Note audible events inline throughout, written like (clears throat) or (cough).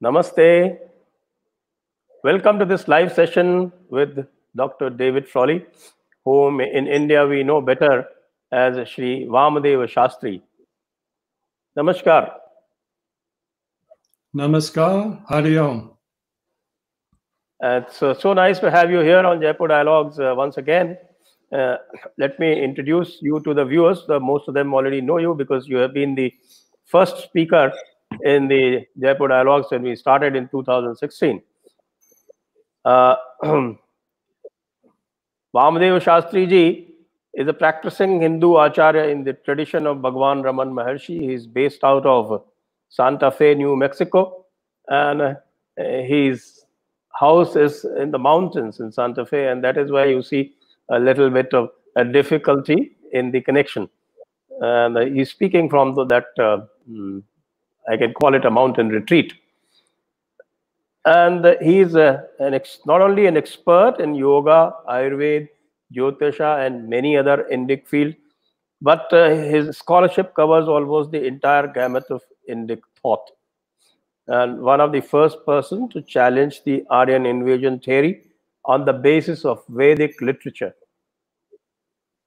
Namaste. Welcome to this live session with Dr. David Frawley, whom in India we know better as Sri Vamadeva Shastri. Namaskar. Namaskar. Hari Om. It's uh, so nice to have you here on Jaipur Dialogues uh, once again. Uh, let me introduce you to the viewers. most of them already know you because you have been the first speaker in the Jaipur Dialogues when we started in 2016. Uh, (clears throat) Vamadeva Shastri ji is a practicing Hindu acharya in the tradition of Bhagwan Raman Maharshi. He is based out of Santa Fe, New Mexico, and uh, his house is in the mountains in Santa Fe, and that is why you see a little bit of a difficulty in the connection. And uh, he's speaking from the, that uh, hmm, I can call it a mountain retreat. And he's a, an not only an expert in yoga, Ayurveda, Jyotisha, and many other Indic fields, but uh, his scholarship covers almost the entire gamut of Indic thought. And one of the first person to challenge the Aryan invasion theory on the basis of Vedic literature.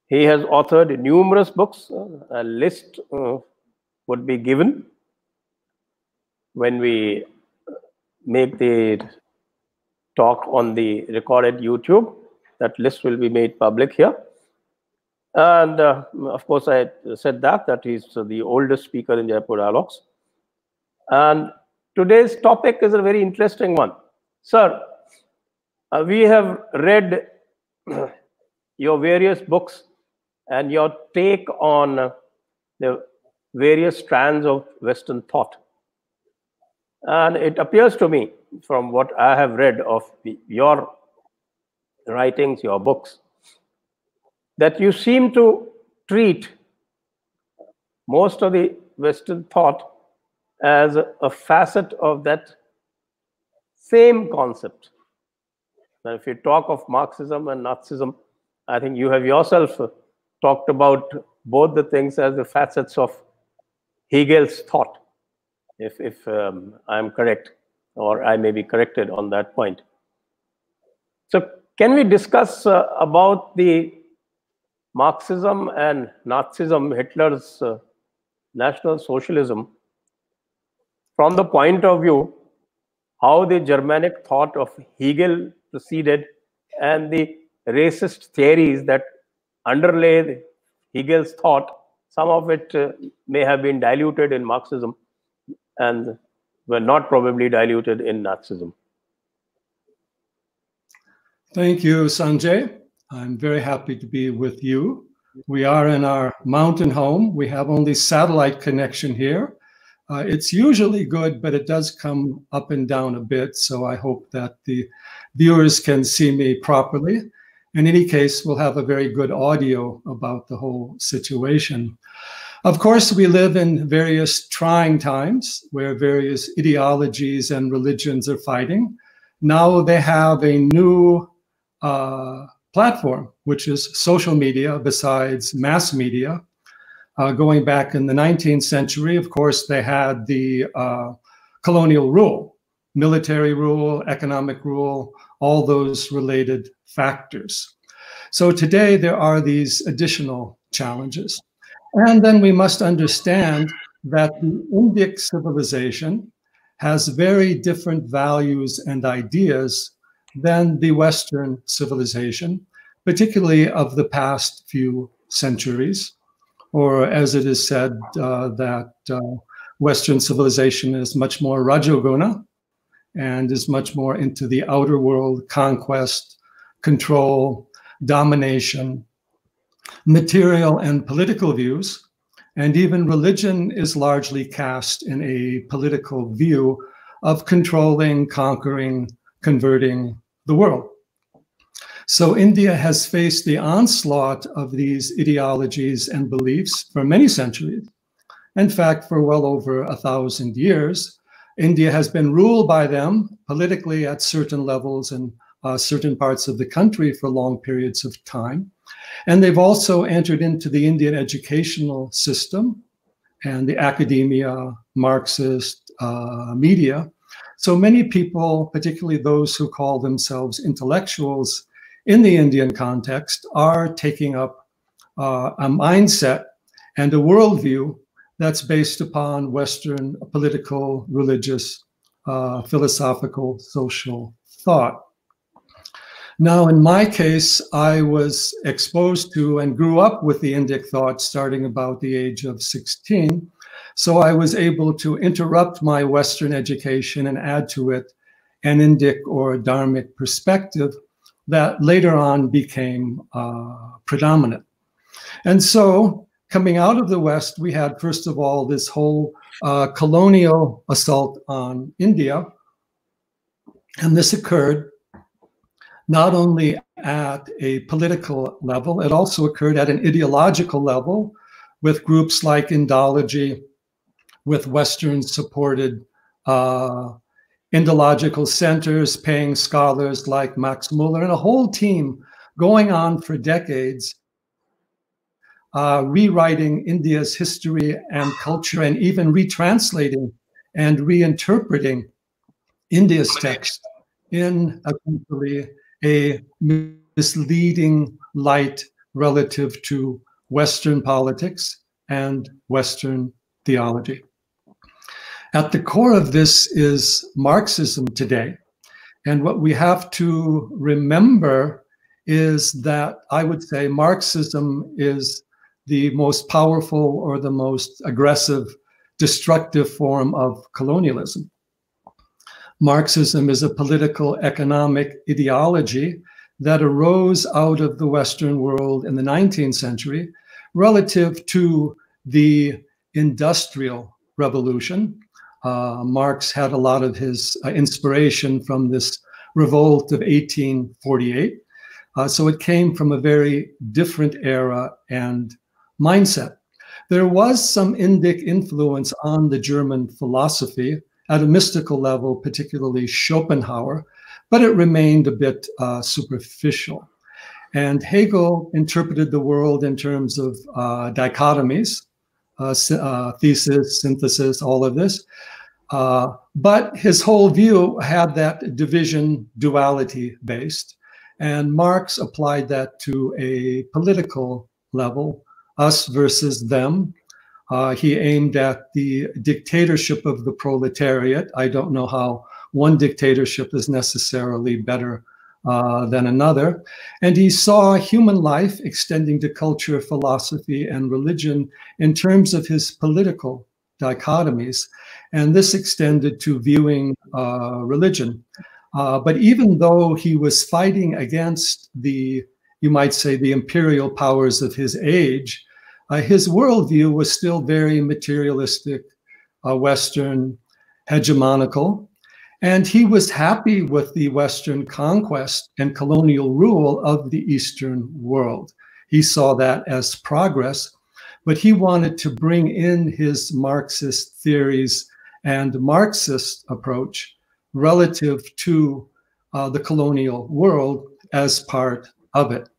He has authored numerous books. A list uh, would be given when we make the talk on the recorded YouTube, that list will be made public here. And uh, of course, I said that, that he's the oldest speaker in Jaipur Dialogues. And today's topic is a very interesting one. Sir, uh, we have read (clears throat) your various books and your take on the various strands of Western thought. And it appears to me, from what I have read of your writings, your books, that you seem to treat most of the Western thought as a facet of that same concept. Now, if you talk of Marxism and Nazism, I think you have yourself talked about both the things as the facets of Hegel's thought if, if um, I'm correct, or I may be corrected on that point. So can we discuss uh, about the Marxism and Nazism, Hitler's uh, National Socialism, from the point of view how the Germanic thought of Hegel proceeded and the racist theories that underlay Hegel's thought, some of it uh, may have been diluted in Marxism and were not probably diluted in Nazism. Thank you, Sanjay. I'm very happy to be with you. We are in our mountain home. We have only satellite connection here. Uh, it's usually good, but it does come up and down a bit. So I hope that the viewers can see me properly. In any case, we'll have a very good audio about the whole situation. Of course, we live in various trying times where various ideologies and religions are fighting. Now they have a new uh, platform, which is social media, besides mass media. Uh, going back in the 19th century, of course, they had the uh, colonial rule, military rule, economic rule, all those related factors. So today there are these additional challenges. And then we must understand that the Indic civilization has very different values and ideas than the Western civilization, particularly of the past few centuries. Or as it is said, uh, that uh, Western civilization is much more Rajoguna and is much more into the outer world, conquest, control, domination, material and political views, and even religion is largely cast in a political view of controlling, conquering, converting the world. So India has faced the onslaught of these ideologies and beliefs for many centuries. In fact, for well over a thousand years, India has been ruled by them politically at certain levels in uh, certain parts of the country for long periods of time. And they've also entered into the Indian educational system and the academia, Marxist uh, media. So many people, particularly those who call themselves intellectuals in the Indian context, are taking up uh, a mindset and a worldview that's based upon Western political, religious, uh, philosophical, social thought. Now, in my case, I was exposed to and grew up with the Indic thought starting about the age of 16. So I was able to interrupt my Western education and add to it an Indic or Dharmic perspective that later on became uh, predominant. And so, coming out of the West, we had, first of all, this whole uh, colonial assault on India. And this occurred not only at a political level, it also occurred at an ideological level with groups like Indology, with Western supported uh, Indological centers paying scholars like Max Muller and a whole team going on for decades, uh, rewriting India's history and culture and even retranslating and reinterpreting India's text in essentially a misleading light relative to Western politics and Western theology. At the core of this is Marxism today. And what we have to remember is that I would say Marxism is the most powerful or the most aggressive, destructive form of colonialism. Marxism is a political economic ideology that arose out of the Western world in the 19th century relative to the industrial revolution. Uh, Marx had a lot of his uh, inspiration from this revolt of 1848. Uh, so it came from a very different era and mindset. There was some Indic influence on the German philosophy at a mystical level, particularly Schopenhauer, but it remained a bit uh, superficial. And Hegel interpreted the world in terms of uh, dichotomies, uh, uh thesis, synthesis, all of this. Uh, but his whole view had that division duality based. And Marx applied that to a political level, us versus them, uh, he aimed at the dictatorship of the proletariat. I don't know how one dictatorship is necessarily better uh, than another. And he saw human life extending to culture, philosophy, and religion in terms of his political dichotomies. And this extended to viewing uh, religion. Uh, but even though he was fighting against the, you might say, the imperial powers of his age, uh, his worldview was still very materialistic, uh, Western, hegemonical. And he was happy with the Western conquest and colonial rule of the Eastern world. He saw that as progress, but he wanted to bring in his Marxist theories and Marxist approach relative to uh, the colonial world as part of it.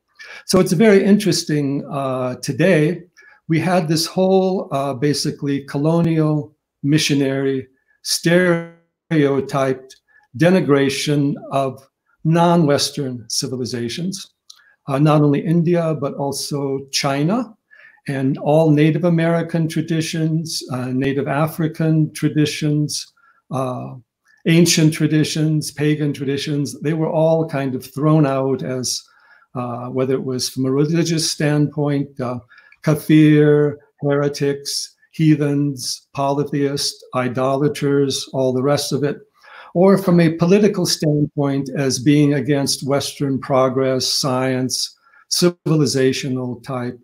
So it's very interesting uh, today we had this whole uh, basically colonial missionary stereotyped denigration of non-Western civilizations, uh, not only India, but also China and all Native American traditions, uh, Native African traditions, uh, ancient traditions, pagan traditions, they were all kind of thrown out as, uh, whether it was from a religious standpoint, uh, kafir, heretics, heathens, polytheists, idolaters, all the rest of it, or from a political standpoint as being against Western progress, science, civilizational type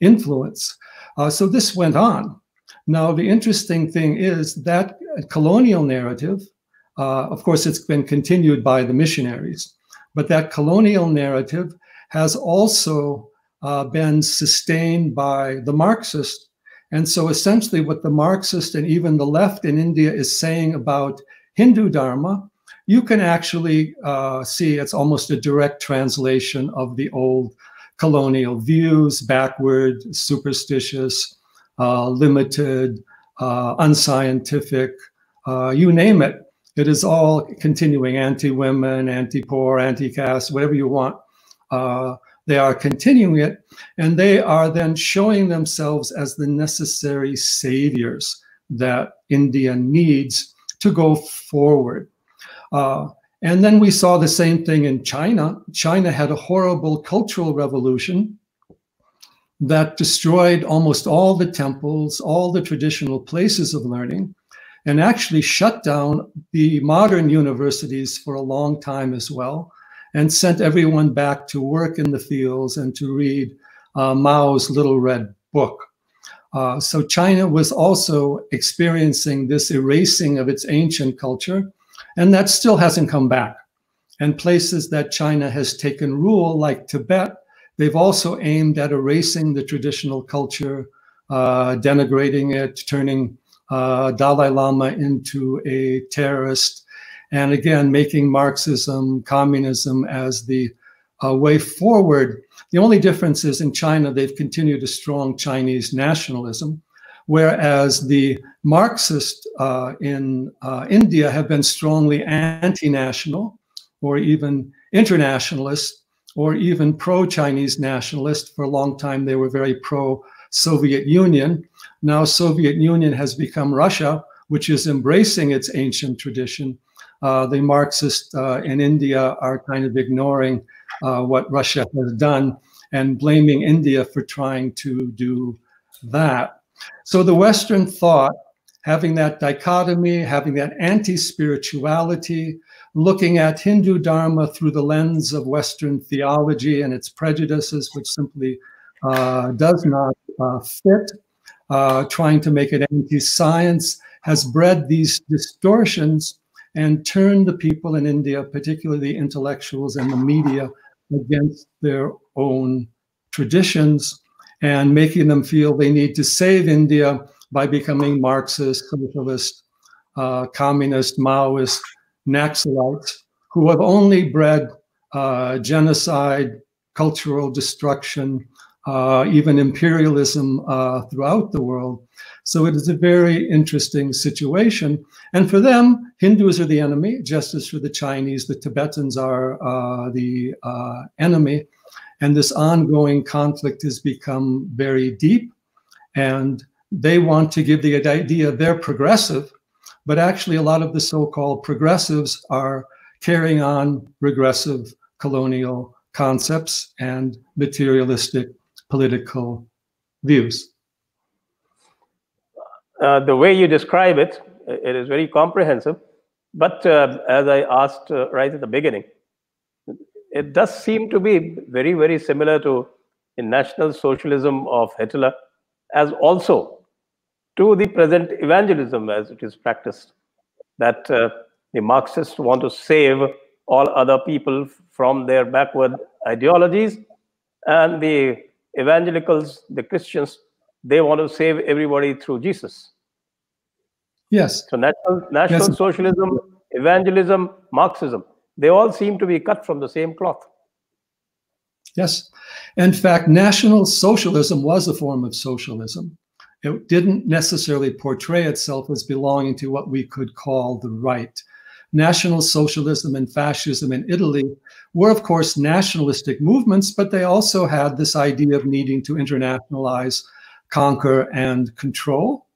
influence. Uh, so this went on. Now, the interesting thing is that colonial narrative, uh, of course, it's been continued by the missionaries, but that colonial narrative has also uh, been sustained by the Marxist. And so essentially, what the Marxist and even the left in India is saying about Hindu Dharma, you can actually uh, see it's almost a direct translation of the old colonial views, backward, superstitious, uh, limited, uh, unscientific, uh, you name it. It is all continuing anti-women, anti-poor, anti-caste, whatever you want. They are continuing it, and they are then showing themselves as the necessary saviors that India needs to go forward. Uh, and then we saw the same thing in China. China had a horrible cultural revolution that destroyed almost all the temples, all the traditional places of learning, and actually shut down the modern universities for a long time as well, and sent everyone back to work in the fields and to read uh, Mao's Little Red Book. Uh, so China was also experiencing this erasing of its ancient culture, and that still hasn't come back. And places that China has taken rule, like Tibet, they've also aimed at erasing the traditional culture, uh, denigrating it, turning uh, Dalai Lama into a terrorist, and again, making Marxism, communism as the uh, way forward the only difference is in China, they've continued a strong Chinese nationalism, whereas the Marxists uh, in uh, India have been strongly anti national or even internationalist or even pro Chinese nationalist. For a long time, they were very pro Soviet Union. Now, Soviet Union has become Russia, which is embracing its ancient tradition. Uh, the Marxists uh, in India are kind of ignoring uh, what Russia has done and blaming India for trying to do that. So the Western thought, having that dichotomy, having that anti spirituality, looking at Hindu Dharma through the lens of Western theology and its prejudices, which simply uh, does not uh, fit, uh, trying to make it anti science, has bred these distortions and turn the people in India, particularly the intellectuals and the media, against their own traditions and making them feel they need to save India by becoming Marxist, socialist, uh, communist, Maoist, Naxalites, who have only bred uh, genocide, cultural destruction, uh, even imperialism uh, throughout the world. So it is a very interesting situation. And for them, Hindus are the enemy, just as for the Chinese, the Tibetans are uh, the uh, enemy. And this ongoing conflict has become very deep. And they want to give the idea they're progressive, but actually, a lot of the so called progressives are carrying on regressive colonial concepts and materialistic political views. Uh, the way you describe it, it is very comprehensive. But uh, as I asked uh, right at the beginning, it does seem to be very, very similar to the National Socialism of Hitler, as also to the present evangelism as it is practiced. That uh, the Marxists want to save all other people from their backward ideologies, and the evangelicals, the Christians, they want to save everybody through Jesus. Yes. So national, national yes. socialism, evangelism, Marxism, they all seem to be cut from the same cloth. Yes. In fact, National Socialism was a form of socialism. It didn't necessarily portray itself as belonging to what we could call the right. National Socialism and Fascism in Italy were, of course, nationalistic movements, but they also had this idea of needing to internationalize, conquer, and control.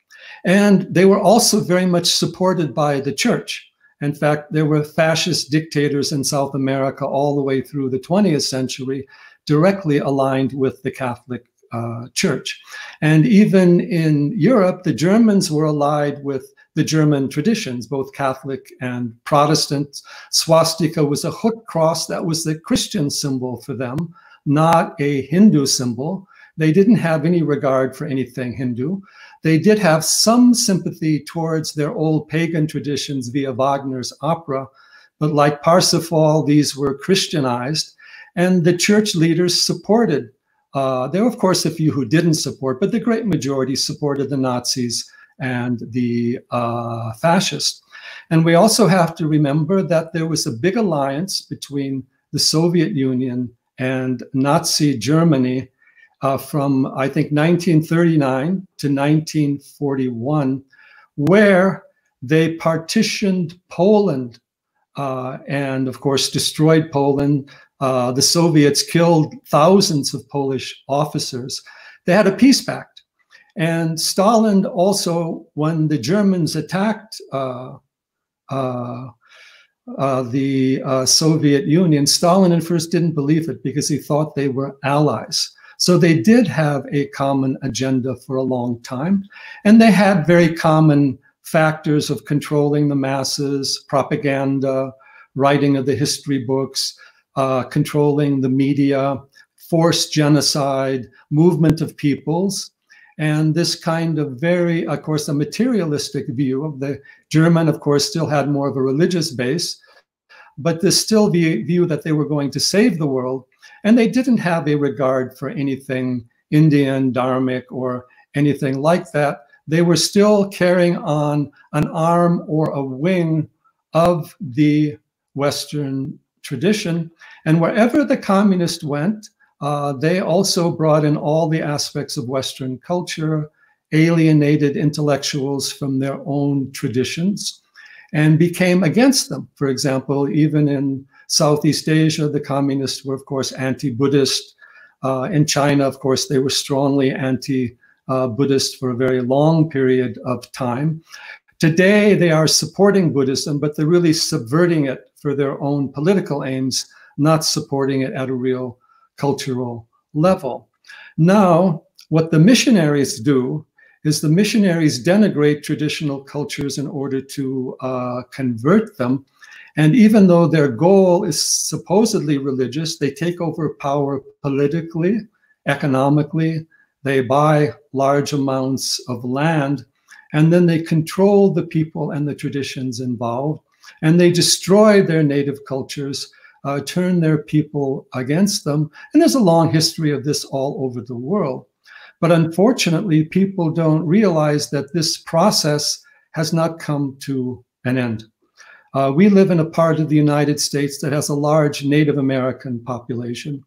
And they were also very much supported by the church. In fact, there were fascist dictators in South America all the way through the 20th century, directly aligned with the Catholic uh, Church. And even in Europe, the Germans were allied with the German traditions, both Catholic and Protestant. Swastika was a hook cross that was the Christian symbol for them, not a Hindu symbol. They didn't have any regard for anything Hindu. They did have some sympathy towards their old pagan traditions via Wagner's opera, but like Parsifal, these were Christianized, and the church leaders supported. Uh, there were, of course, a few who didn't support, but the great majority supported the Nazis and the uh, fascists. And we also have to remember that there was a big alliance between the Soviet Union and Nazi Germany uh, from, I think, 1939 to 1941, where they partitioned Poland uh, and, of course, destroyed Poland. Uh, the Soviets killed thousands of Polish officers. They had a peace pact. And Stalin also, when the Germans attacked uh, uh, uh the Soviet Union, Stalin at first didn't believe it because he thought they were allies. So they did have a common agenda for a long time, and they had very common factors of controlling the masses, propaganda, writing of the history books, uh, controlling the media, forced genocide, movement of peoples, and this kind of very, of course, a materialistic view of the German, of course, still had more of a religious base, but this still view that they were going to save the world and they didn't have a regard for anything Indian, Dharmic, or anything like that. They were still carrying on an arm or a wing of the Western tradition. And wherever the communists went, uh, they also brought in all the aspects of Western culture, alienated intellectuals from their own traditions, and became against them. For example, even in Southeast Asia, the communists were, of course, anti Buddhist. Uh, in China, of course, they were strongly anti Buddhist for a very long period of time. Today, they are supporting Buddhism, but they're really subverting it for their own political aims, not supporting it at a real cultural level. Now, what the missionaries do is the missionaries denigrate traditional cultures in order to uh, convert them and even though their goal is supposedly religious, they take over power politically, economically. They buy large amounts of land, and then they control the people and the traditions involved. And they destroy their native cultures, uh, turn their people against them. And there's a long history of this all over the world. But unfortunately, people don't realize that this process has not come to an end. Uh, we live in a part of the United States that has a large Native American population.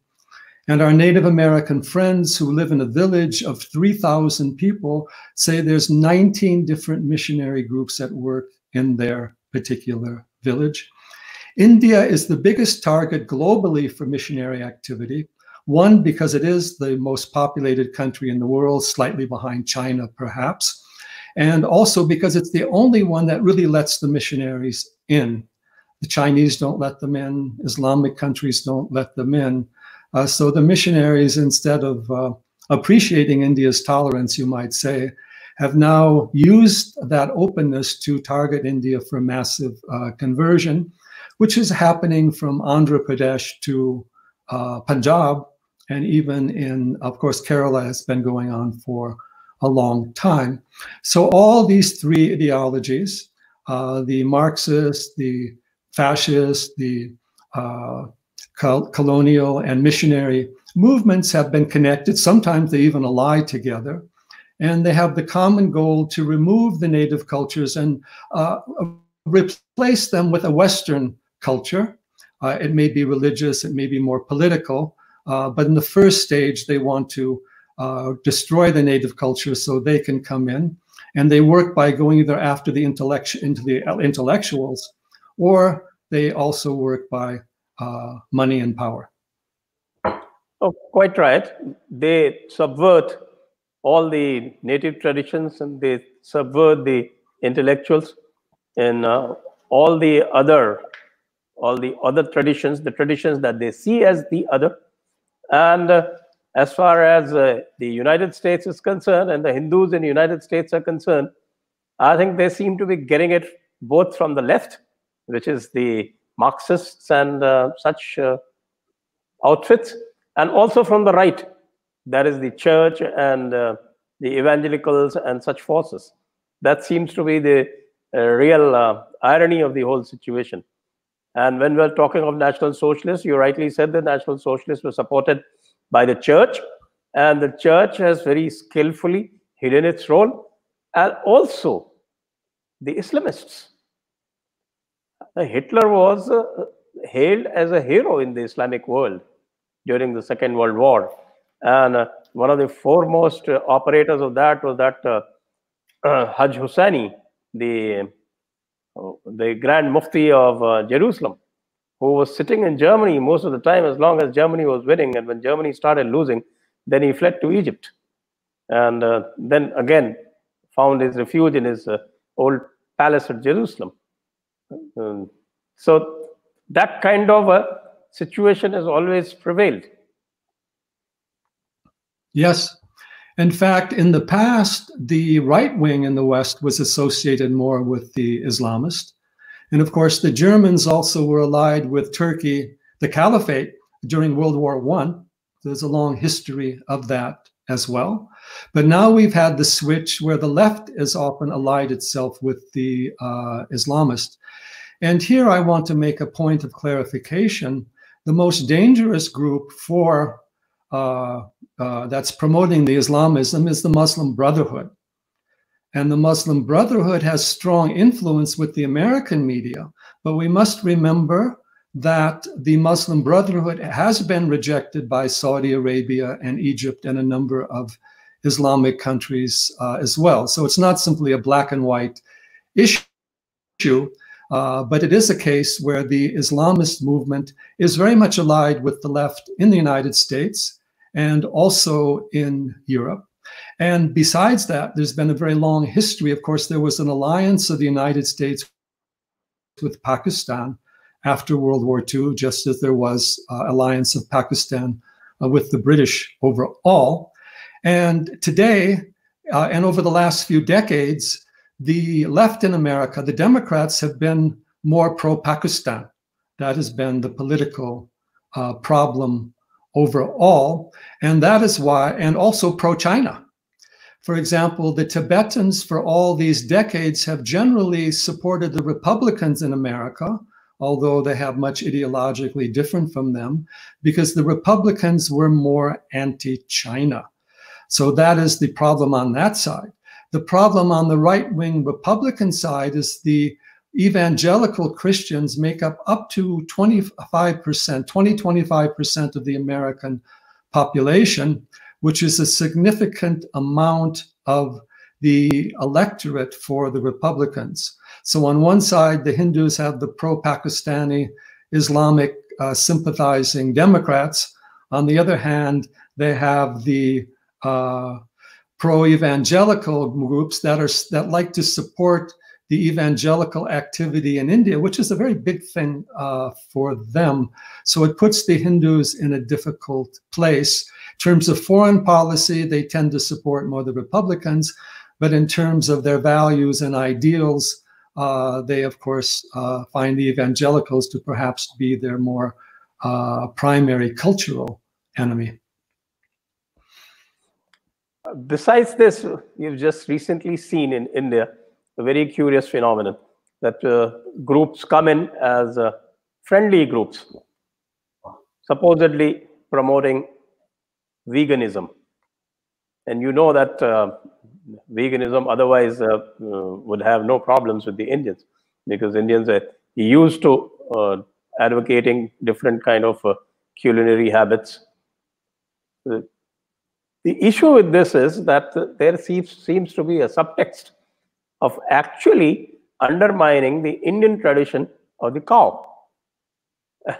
And our Native American friends who live in a village of 3,000 people say there's 19 different missionary groups at work in their particular village. India is the biggest target globally for missionary activity. One, because it is the most populated country in the world, slightly behind China, perhaps. And also because it's the only one that really lets the missionaries in. The Chinese don't let them in, Islamic countries don't let them in. Uh, so the missionaries, instead of uh, appreciating India's tolerance, you might say, have now used that openness to target India for massive uh, conversion, which is happening from Andhra Pradesh to uh, Punjab, and even in, of course, Kerala has been going on for a long time. So all these three ideologies, uh, the Marxist, the fascist, the uh, colonial and missionary movements have been connected. Sometimes they even ally together. And they have the common goal to remove the native cultures and uh, replace them with a Western culture. Uh, it may be religious, it may be more political, uh, but in the first stage, they want to destroy the native culture so they can come in and they work by going either after the intellect into the intellectuals, or they also work by uh, money and power. Oh, quite right. They subvert all the native traditions and they subvert the intellectuals and uh, all the other all the other traditions, the traditions that they see as the other. And uh, as far as uh, the United States is concerned and the Hindus in the United States are concerned, I think they seem to be getting it both from the left, which is the Marxists and uh, such uh, outfits, and also from the right, that is the church and uh, the evangelicals and such forces. That seems to be the uh, real uh, irony of the whole situation. And when we're talking of National Socialists, you rightly said the National Socialists were supported by the church, and the church has very skillfully hidden its role, and also the Islamists. Hitler was uh, hailed as a hero in the Islamic world during the Second World War. And uh, one of the foremost uh, operators of that was that uh, uh, Haj Husseini, the the Grand Mufti of uh, Jerusalem, who was sitting in Germany most of the time as long as Germany was winning. And when Germany started losing, then he fled to Egypt. And uh, then again found his refuge in his uh, old palace at Jerusalem. Um, so that kind of a situation has always prevailed. Yes. In fact, in the past, the right wing in the West was associated more with the Islamist. And of course, the Germans also were allied with Turkey, the Caliphate, during World War One. There's a long history of that as well. But now we've had the switch where the left is often allied itself with the uh, Islamist. And here I want to make a point of clarification. The most dangerous group for uh, uh, that's promoting the Islamism is the Muslim Brotherhood. And the Muslim Brotherhood has strong influence with the American media. But we must remember that the Muslim Brotherhood has been rejected by Saudi Arabia and Egypt and a number of Islamic countries uh, as well. So it's not simply a black and white issue, uh, but it is a case where the Islamist movement is very much allied with the left in the United States and also in Europe. And besides that, there's been a very long history. Of course, there was an alliance of the United States with Pakistan after World War II, just as there was uh, alliance of Pakistan uh, with the British overall. And today, uh, and over the last few decades, the left in America, the Democrats have been more pro-Pakistan. That has been the political uh, problem overall. And that is why, and also pro-China. For example, the Tibetans for all these decades have generally supported the Republicans in America, although they have much ideologically different from them, because the Republicans were more anti-China. So that is the problem on that side. The problem on the right wing Republican side is the evangelical Christians make up up to 25%, 20, 25% of the American population, which is a significant amount of the electorate for the Republicans. So on one side, the Hindus have the pro-Pakistani Islamic uh, sympathizing Democrats. On the other hand, they have the uh, pro-evangelical groups that are that like to support the evangelical activity in India, which is a very big thing uh, for them. So it puts the Hindus in a difficult place. In terms of foreign policy, they tend to support more the Republicans, but in terms of their values and ideals, uh, they of course uh, find the evangelicals to perhaps be their more uh, primary cultural enemy. Besides this, we've just recently seen in India a very curious phenomenon that uh, groups come in as uh, friendly groups, supposedly promoting veganism. And you know that uh, veganism otherwise uh, uh, would have no problems with the Indians because Indians are used to uh, advocating different kind of culinary habits the issue with this is that there seems, seems to be a subtext of actually undermining the Indian tradition of the cow.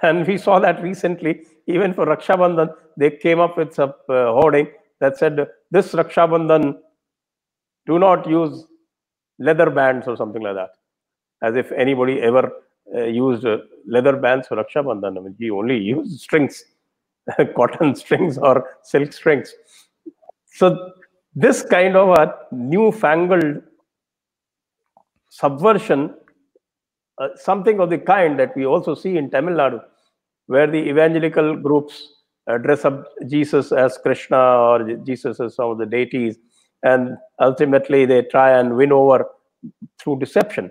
And we saw that recently, even for Raksha Bandhan, they came up with some uh, hoarding that said, this Raksha Bandhan, do not use leather bands or something like that. As if anybody ever uh, used uh, leather bands for Raksha Bandhan. I mean, he only used strings, (laughs) cotton strings or silk strings. So this kind of a newfangled subversion, uh, something of the kind that we also see in Tamil Nadu, where the evangelical groups uh, dress up Jesus as Krishna or Jesus as some of the deities, and ultimately they try and win over through deception.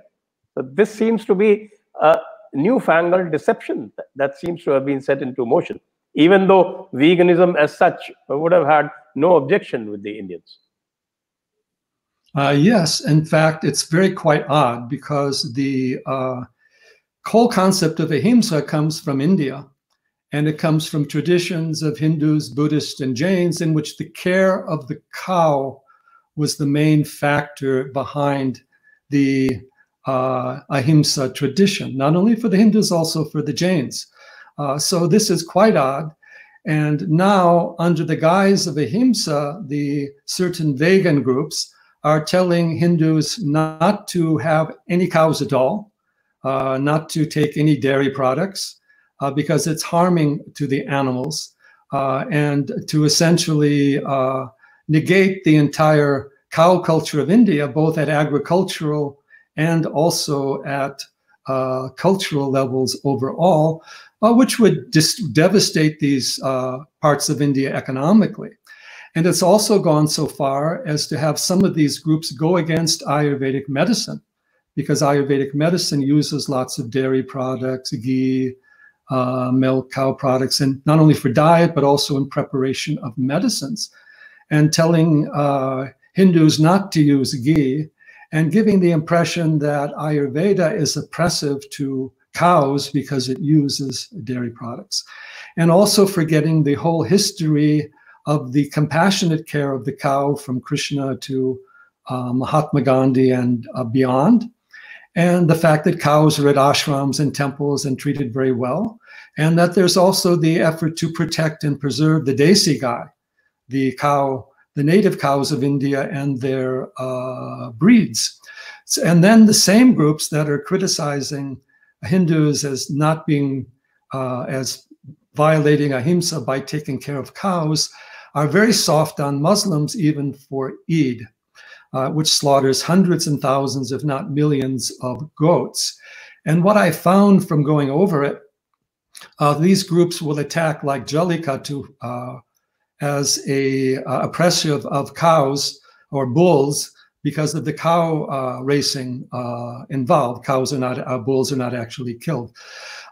So this seems to be a newfangled deception that seems to have been set into motion even though veganism as such would have had no objection with the Indians. Uh, yes, in fact, it's very quite odd because the uh, whole concept of ahimsa comes from India, and it comes from traditions of Hindus, Buddhists, and Jains in which the care of the cow was the main factor behind the uh, ahimsa tradition, not only for the Hindus, also for the Jains. Uh, so this is quite odd. And now, under the guise of ahimsa, the certain vegan groups are telling Hindus not to have any cows at all, uh, not to take any dairy products, uh, because it's harming to the animals, uh, and to essentially uh, negate the entire cow culture of India, both at agricultural and also at uh, cultural levels overall, uh, which would just devastate these parts of India economically. And it's also gone so far as to have some of these groups go against Ayurvedic medicine, because Ayurvedic medicine uses lots of dairy products, ghee, uh, milk, cow products, and not only for diet, but also in preparation of medicines. And telling uh, Hindus not to use ghee and giving the impression that Ayurveda is oppressive to cows because it uses dairy products. And also forgetting the whole history of the compassionate care of the cow from Krishna to uh, Mahatma Gandhi and uh, beyond. And the fact that cows are at ashrams and temples and treated very well. And that there's also the effort to protect and preserve the Desi Gai, the cow the native cows of India and their uh, breeds. And then the same groups that are criticizing Hindus as not being, uh, as violating ahimsa by taking care of cows, are very soft on Muslims, even for Eid, uh, which slaughters hundreds and thousands, if not millions, of goats. And what I found from going over it, uh, these groups will attack like Jallikattu, uh, as a uh, oppressor of, of, cows or bulls because of the cow uh, racing uh, involved. Cows are not, uh, bulls are not actually killed.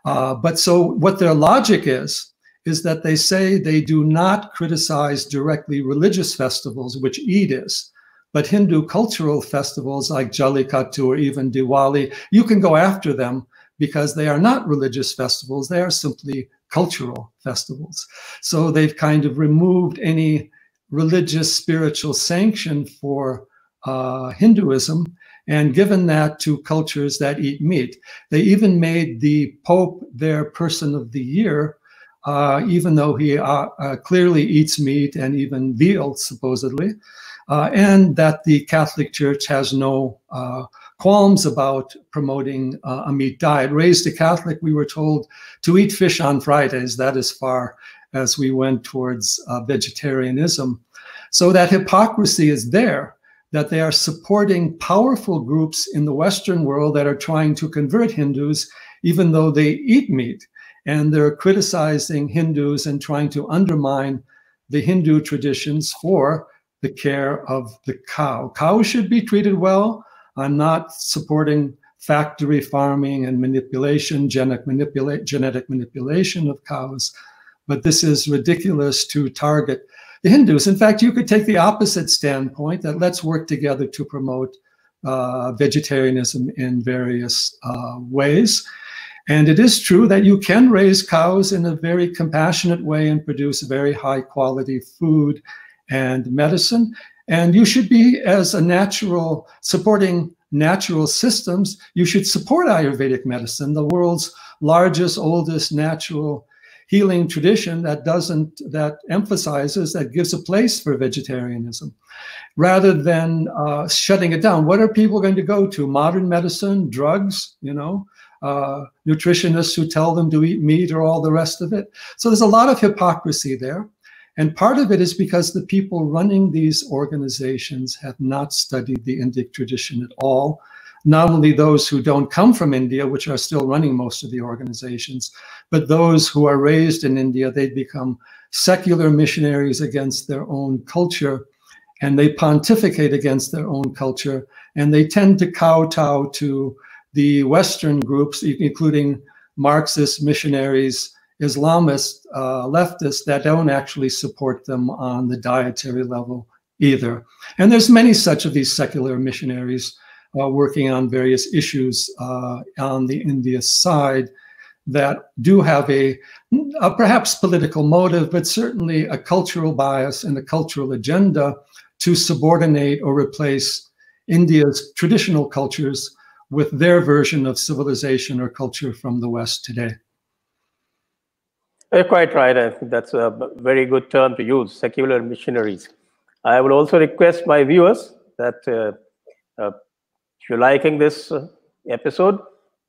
Uh, but so what their logic is, is that they say they do not criticize directly religious festivals, which Eid is, but Hindu cultural festivals like Jallikattu or even Diwali, you can go after them because they are not religious festivals. They are simply cultural festivals. So they've kind of removed any religious spiritual sanction for uh, Hinduism and given that to cultures that eat meat. They even made the Pope their person of the year, uh, even though he uh, uh clearly eats meat and even veal, supposedly, uh, and that the Catholic Church has no uh, qualms about promoting uh, a meat diet. Raised a Catholic, we were told to eat fish on Fridays. That as far as we went towards vegetarianism. So that hypocrisy is there, that they are supporting powerful groups in the Western world that are trying to convert Hindus, even though they eat meat. And they're criticizing Hindus and trying to undermine the Hindu traditions for the care of the cow. Cows should be treated well. I'm not supporting factory farming and manipulation, genetic, manipula genetic manipulation of cows, but this is ridiculous to target the Hindus. In fact, you could take the opposite standpoint that let's work together to promote uh, vegetarianism in various uh, ways. And it is true that you can raise cows in a very compassionate way and produce very high quality food and medicine. And you should be, as a natural, supporting natural systems, you should support Ayurvedic medicine, the world's largest, oldest natural healing tradition that doesn't, that emphasizes, that gives a place for vegetarianism rather than uh, shutting it down. What are people going to go to? Modern medicine, drugs, you know, uh, nutritionists who tell them to eat meat or all the rest of it. So there's a lot of hypocrisy there. And part of it is because the people running these organizations have not studied the Indic tradition at all. Not only those who don't come from India, which are still running most of the organizations, but those who are raised in India, they become secular missionaries against their own culture and they pontificate against their own culture and they tend to kowtow to the Western groups, including Marxist missionaries Islamist uh, leftists that don't actually support them on the dietary level either. And there's many such of these secular missionaries uh, working on various issues uh, on the India side that do have a, a, perhaps political motive, but certainly a cultural bias and a cultural agenda to subordinate or replace India's traditional cultures with their version of civilization or culture from the West today. You're quite right. I think that's a very good term to use, secular missionaries. I would also request my viewers that uh, uh, if you're liking this uh, episode,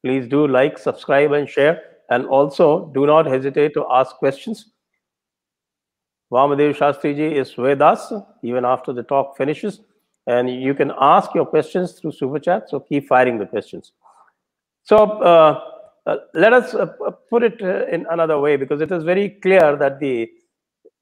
please do like, subscribe, and share. And also, do not hesitate to ask questions. Vamadev Shastriji is with us even after the talk finishes. And you can ask your questions through Super Chat. So keep firing the questions. So uh, uh, let us uh, put it uh, in another way because it is very clear that the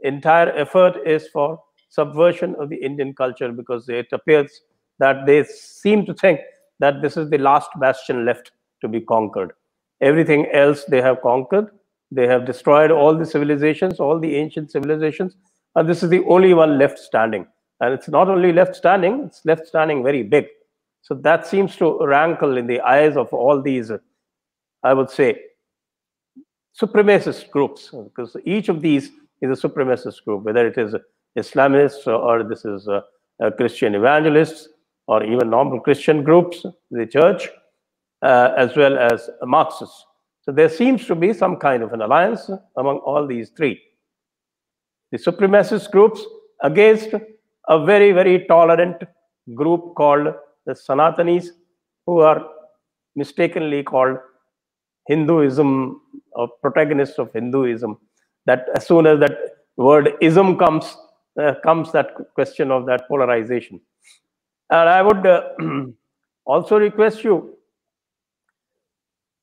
entire effort is for subversion of the Indian culture because it appears that they seem to think that this is the last bastion left to be conquered. Everything else they have conquered. They have destroyed all the civilizations, all the ancient civilizations, and this is the only one left standing. And it's not only left standing, it's left standing very big. So that seems to rankle in the eyes of all these, I would say, supremacist groups, because each of these is a supremacist group, whether it is Islamists or this is a, a Christian evangelists or even normal Christian groups, the church, uh, as well as Marxists. So there seems to be some kind of an alliance among all these three. The supremacist groups against a very, very tolerant group called the Sanatanis, who are mistakenly called Hinduism or protagonists of Hinduism. That as soon as that word ism comes, uh, comes that question of that polarization. And I would uh, (clears throat) also request you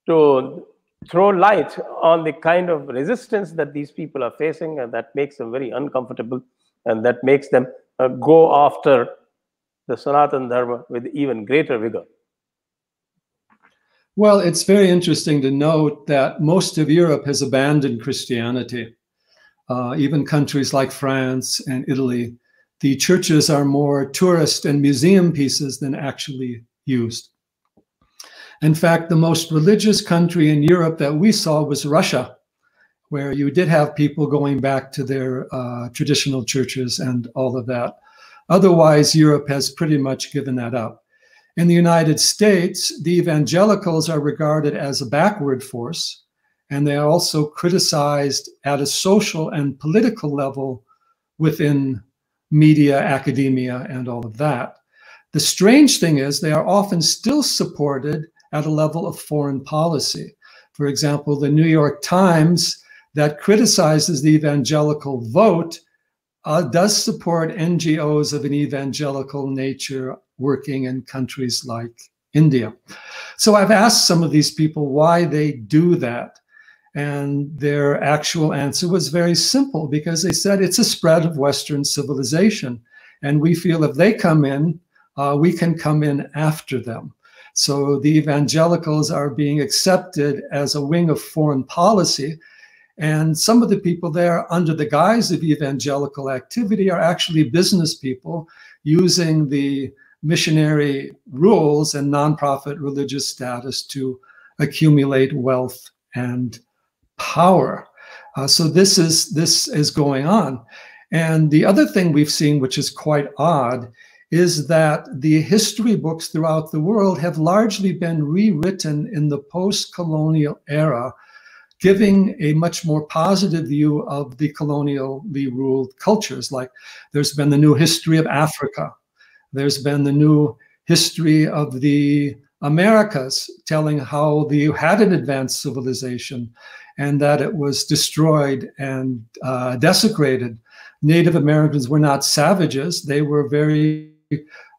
to throw light on the kind of resistance that these people are facing and that makes them very uncomfortable and that makes them uh, go after the Sanatan Dharma with even greater vigor. Well, it's very interesting to note that most of Europe has abandoned Christianity. Uh, even countries like France and Italy, the churches are more tourist and museum pieces than actually used. In fact, the most religious country in Europe that we saw was Russia, where you did have people going back to their uh, traditional churches and all of that. Otherwise, Europe has pretty much given that up. In the United States, the evangelicals are regarded as a backward force, and they are also criticized at a social and political level within media, academia, and all of that. The strange thing is they are often still supported at a level of foreign policy. For example, the New York Times that criticizes the evangelical vote uh, does support NGOs of an evangelical nature working in countries like India. So I've asked some of these people why they do that. And their actual answer was very simple because they said it's a spread of Western civilization. And we feel if they come in, uh, we can come in after them. So the evangelicals are being accepted as a wing of foreign policy. And some of the people there, under the guise of evangelical activity, are actually business people using the missionary rules and nonprofit religious status to accumulate wealth and power. Uh, so this is this is going on. And the other thing we've seen, which is quite odd, is that the history books throughout the world have largely been rewritten in the post-colonial era, giving a much more positive view of the colonially ruled cultures. Like there's been the new history of Africa. There's been the new history of the Americas, telling how the had an advanced civilization and that it was destroyed and uh, desecrated. Native Americans were not savages. They were very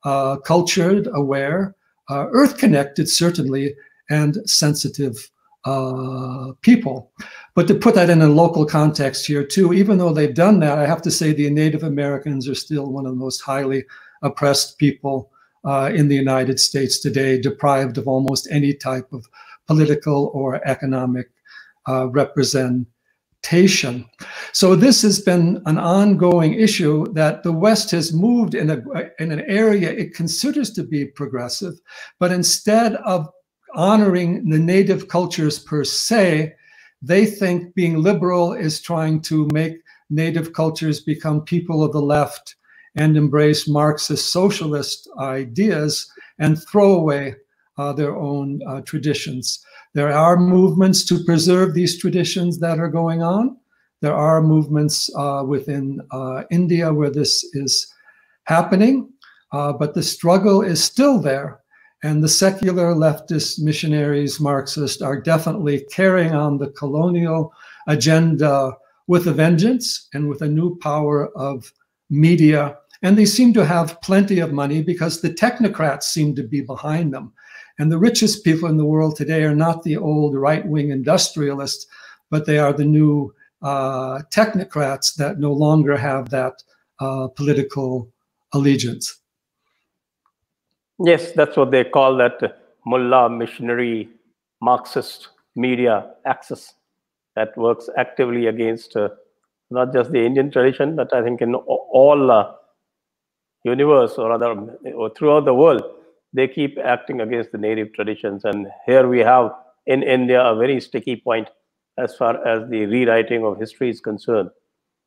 uh, cultured, aware, uh, earth connected, certainly, and sensitive uh, people. But to put that in a local context here, too, even though they've done that, I have to say the Native Americans are still one of the most highly oppressed people uh, in the United States today, deprived of almost any type of political or economic uh, representation so this has been an ongoing issue that the West has moved in, a, in an area it considers to be progressive, but instead of honoring the native cultures per se, they think being liberal is trying to make native cultures become people of the left and embrace Marxist socialist ideas and throw away uh, their own uh, traditions. There are movements to preserve these traditions that are going on. There are movements uh, within uh, India where this is happening, uh, but the struggle is still there. And the secular leftist missionaries, Marxists, are definitely carrying on the colonial agenda with a vengeance and with a new power of media. And they seem to have plenty of money because the technocrats seem to be behind them. And the richest people in the world today are not the old right wing industrialists, but they are the new uh, technocrats that no longer have that uh, political allegiance. Yes, that's what they call that mullah missionary Marxist media access that works actively against uh, not just the Indian tradition, but I think in all uh, universe or other or throughout the world, they keep acting against the native traditions. And here we have in India a very sticky point as far as the rewriting of history is concerned.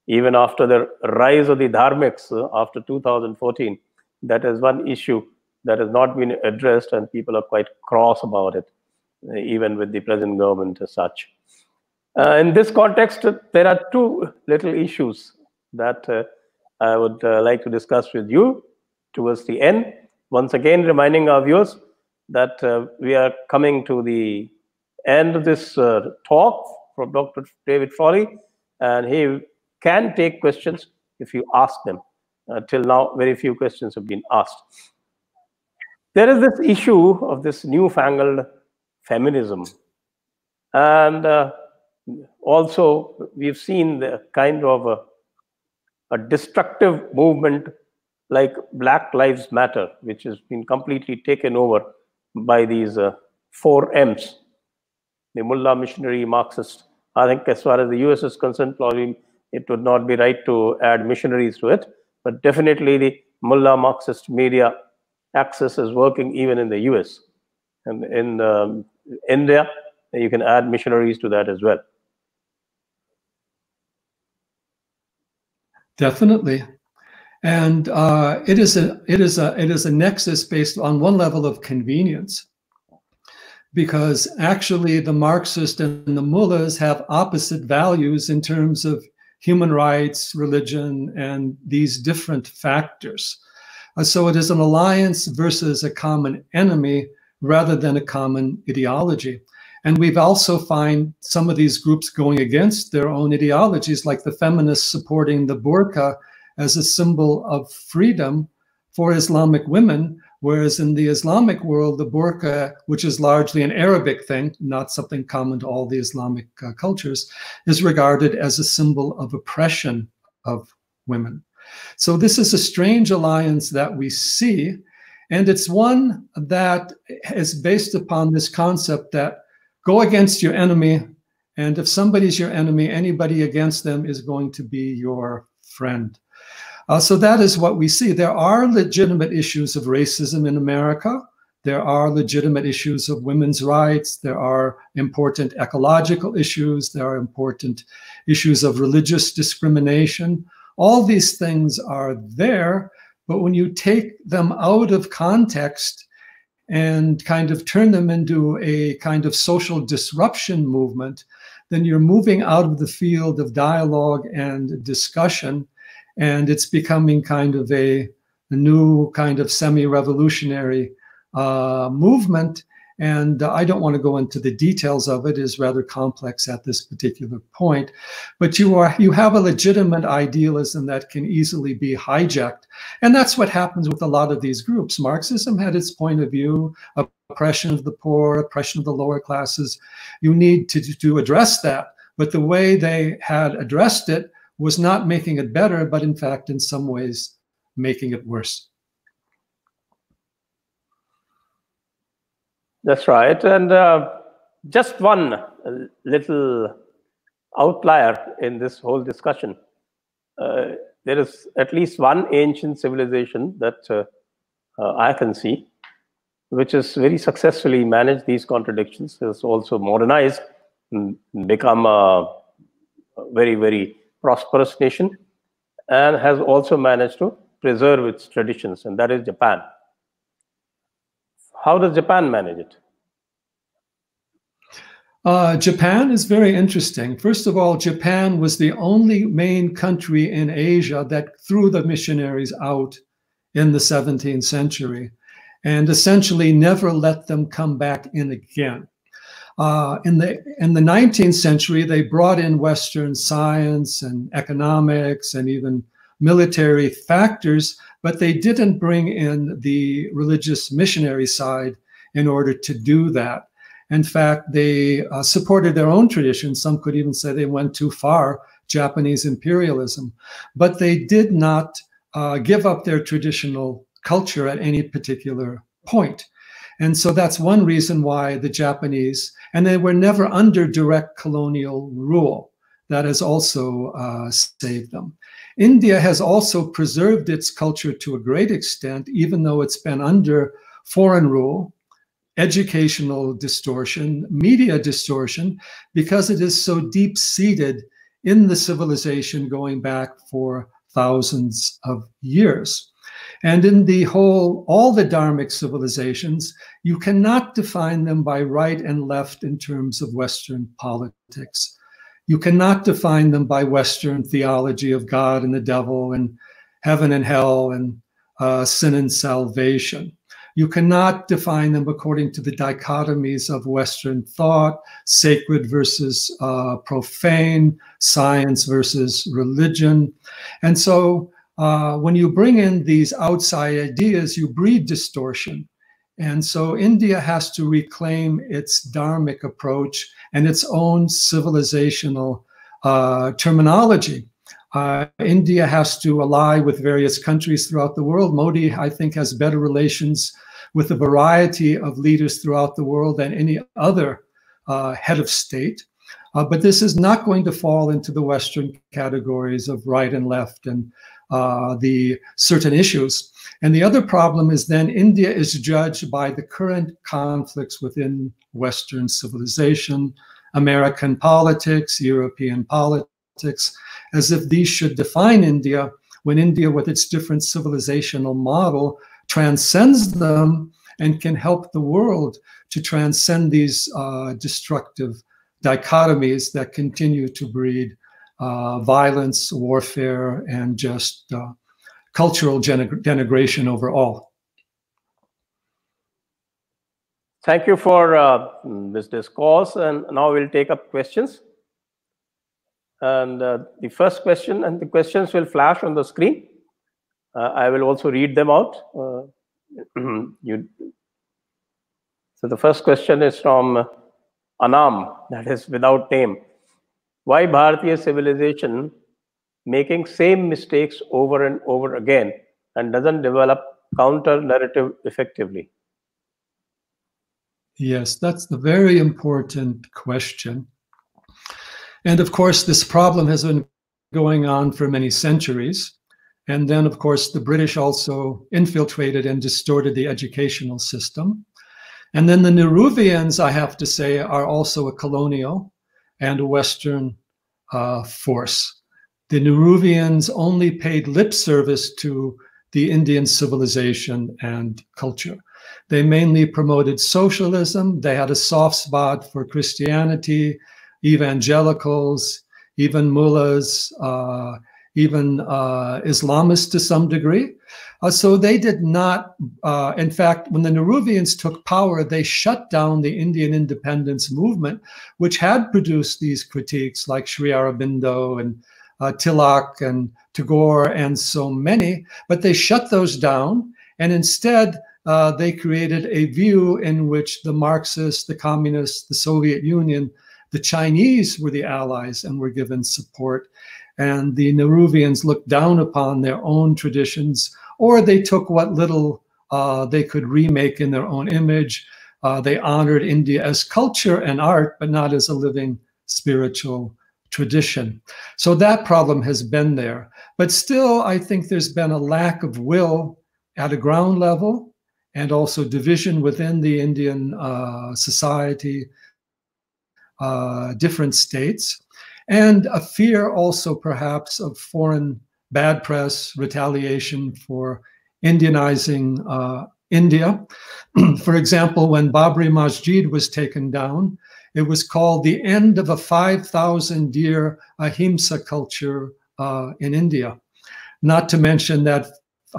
Even after the rise of the dharmics uh, after 2014, that is one issue that has not been addressed, and people are quite cross about it, even with the present government as such. Uh, in this context, there are two little issues that uh, I would uh, like to discuss with you towards the end. Once again, reminding our viewers that uh, we are coming to the end of this uh, talk from Dr. David Frawley, and he can take questions if you ask them. Uh, till now, very few questions have been asked. There is this issue of this newfangled feminism. And also we've seen the kind of a, a, destructive movement like black lives matter which has been completely taken over by these uh, four m's the mullah missionary marxist i think as far as the us is concerned probably it would not be right to add missionaries to it but definitely the mullah marxist media access is working even in the us and in um, india you can add missionaries to that as well Definitely. And uh, it is a it is a it is a nexus based on one level of convenience, because actually the Marxist and the mullahs have opposite values in terms of human rights, religion, and these different factors. Uh, so it is an alliance versus a common enemy rather than a common ideology. And we've also find some of these groups going against their own ideologies, like the feminists supporting the burqa as a symbol of freedom for Islamic women, whereas in the Islamic world, the burqa, which is largely an Arabic thing, not something common to all the Islamic uh, cultures, is regarded as a symbol of oppression of women. So this is a strange alliance that we see, and it's one that is based upon this concept that Go against your enemy. And if somebody's your enemy, anybody against them is going to be your friend. Uh, so that is what we see. There are legitimate issues of racism in America. There are legitimate issues of women's rights. There are important ecological issues. There are important issues of religious discrimination. All these things are there, but when you take them out of context and kind of turn them into a kind of social disruption movement, then you're moving out of the field of dialogue and discussion, and it's becoming kind of a, a new kind of semi-revolutionary uh, movement. And uh, I don't want to go into the details of it; is rather complex at this particular point. But you are you have a legitimate idealism that can easily be hijacked, and that's what happens with a lot of these groups. Marxism had its point of view: oppression of the poor, oppression of the lower classes. You need to to address that, but the way they had addressed it was not making it better, but in fact, in some ways, making it worse. That's right. And uh, just one little outlier in this whole discussion. Uh, there is at least one ancient civilization that uh, uh, I can see, which has very successfully managed these contradictions, has also modernized and become a very, very prosperous nation, and has also managed to preserve its traditions, and that is Japan how does Japan manage it? Uh, Japan is very interesting. First of all, Japan was the only main country in Asia that threw the missionaries out in the 17th century and essentially never let them come back in again. Uh, in the in the 19th century, they brought in Western science and economics and even military factors, but they didn't bring in the religious missionary side in order to do that. In fact, they uh, supported their own tradition. Some could even say they went too far, Japanese imperialism. But they did not uh, give up their traditional culture at any particular point. And so that's one reason why the Japanese, and they were never under direct colonial rule. That has also uh, saved them. India has also preserved its culture to a great extent, even though it's been under foreign rule educational distortion, media distortion, because it is so deep seated in the civilization going back for thousands of years. And in the whole, all the Dharmic civilizations, you cannot define them by right and left in terms of Western politics. You cannot define them by Western theology of God and the devil and heaven and hell and uh, sin and salvation. You cannot define them according to the dichotomies of Western thought, sacred versus uh, profane, science versus religion. And so uh, when you bring in these outside ideas, you breed distortion. And so India has to reclaim its dharmic approach and its own civilizational uh, terminology. Uh, India has to ally with various countries throughout the world. Modi, I think, has better relations with a variety of leaders throughout the world than any other uh, head of state. Uh, but this is not going to fall into the Western categories of right and left and uh, the certain issues. And the other problem is then India is judged by the current conflicts within Western civilization, American politics, European politics, as if these should define India, when India, with its different civilizational model, transcends them and can help the world to transcend these uh, destructive dichotomies that continue to breed uh, violence, warfare, and just uh, cultural denigration overall. Thank you for uh, this discourse, and now we'll take up questions. And uh, the first question, and the questions will flash on the screen. Uh, I will also read them out. (clears throat) You, so the first question is from Anam, that is without name. Why Bharatiya civilization making same mistakes over and over again and doesn't develop counter narrative effectively? Yes, that's a very important question. And of course, this problem has been going on for many centuries. And then, of course, the British also infiltrated and distorted the educational system. And then the Nehruvians, I have to say, are also a colonial and a Western uh, force. The Nehruvians only paid lip service to the Indian civilization and culture. They mainly promoted socialism. They had a soft spot for Christianity, evangelicals, even mullahs, uh, even uh, Islamists to some degree. Uh, so they did not, uh, in fact, when the Nehruvians took power, they shut down the Indian independence movement, which had produced these critiques like Sri Aurobindo and uh, Tilak and Tagore and so many, but they shut those down. And instead, uh, they created a view in which the Marxists, the communists, the Soviet Union, the Chinese were the allies and were given support and the Nehruvians looked down upon their own traditions, or they took what little uh, they could remake in their own image. Uh, they honored India as culture and art, but not as a living spiritual tradition. So that problem has been there. But still, I think there's been a lack of will at a ground level and also division within the Indian uh, society, uh, different states and a fear also perhaps of foreign bad press, retaliation for Indianizing uh, India. (clears throat) For example, when Babri Masjid was taken down, it was called the end of a 5,000 year ahimsa culture uh, in India. Not to mention that,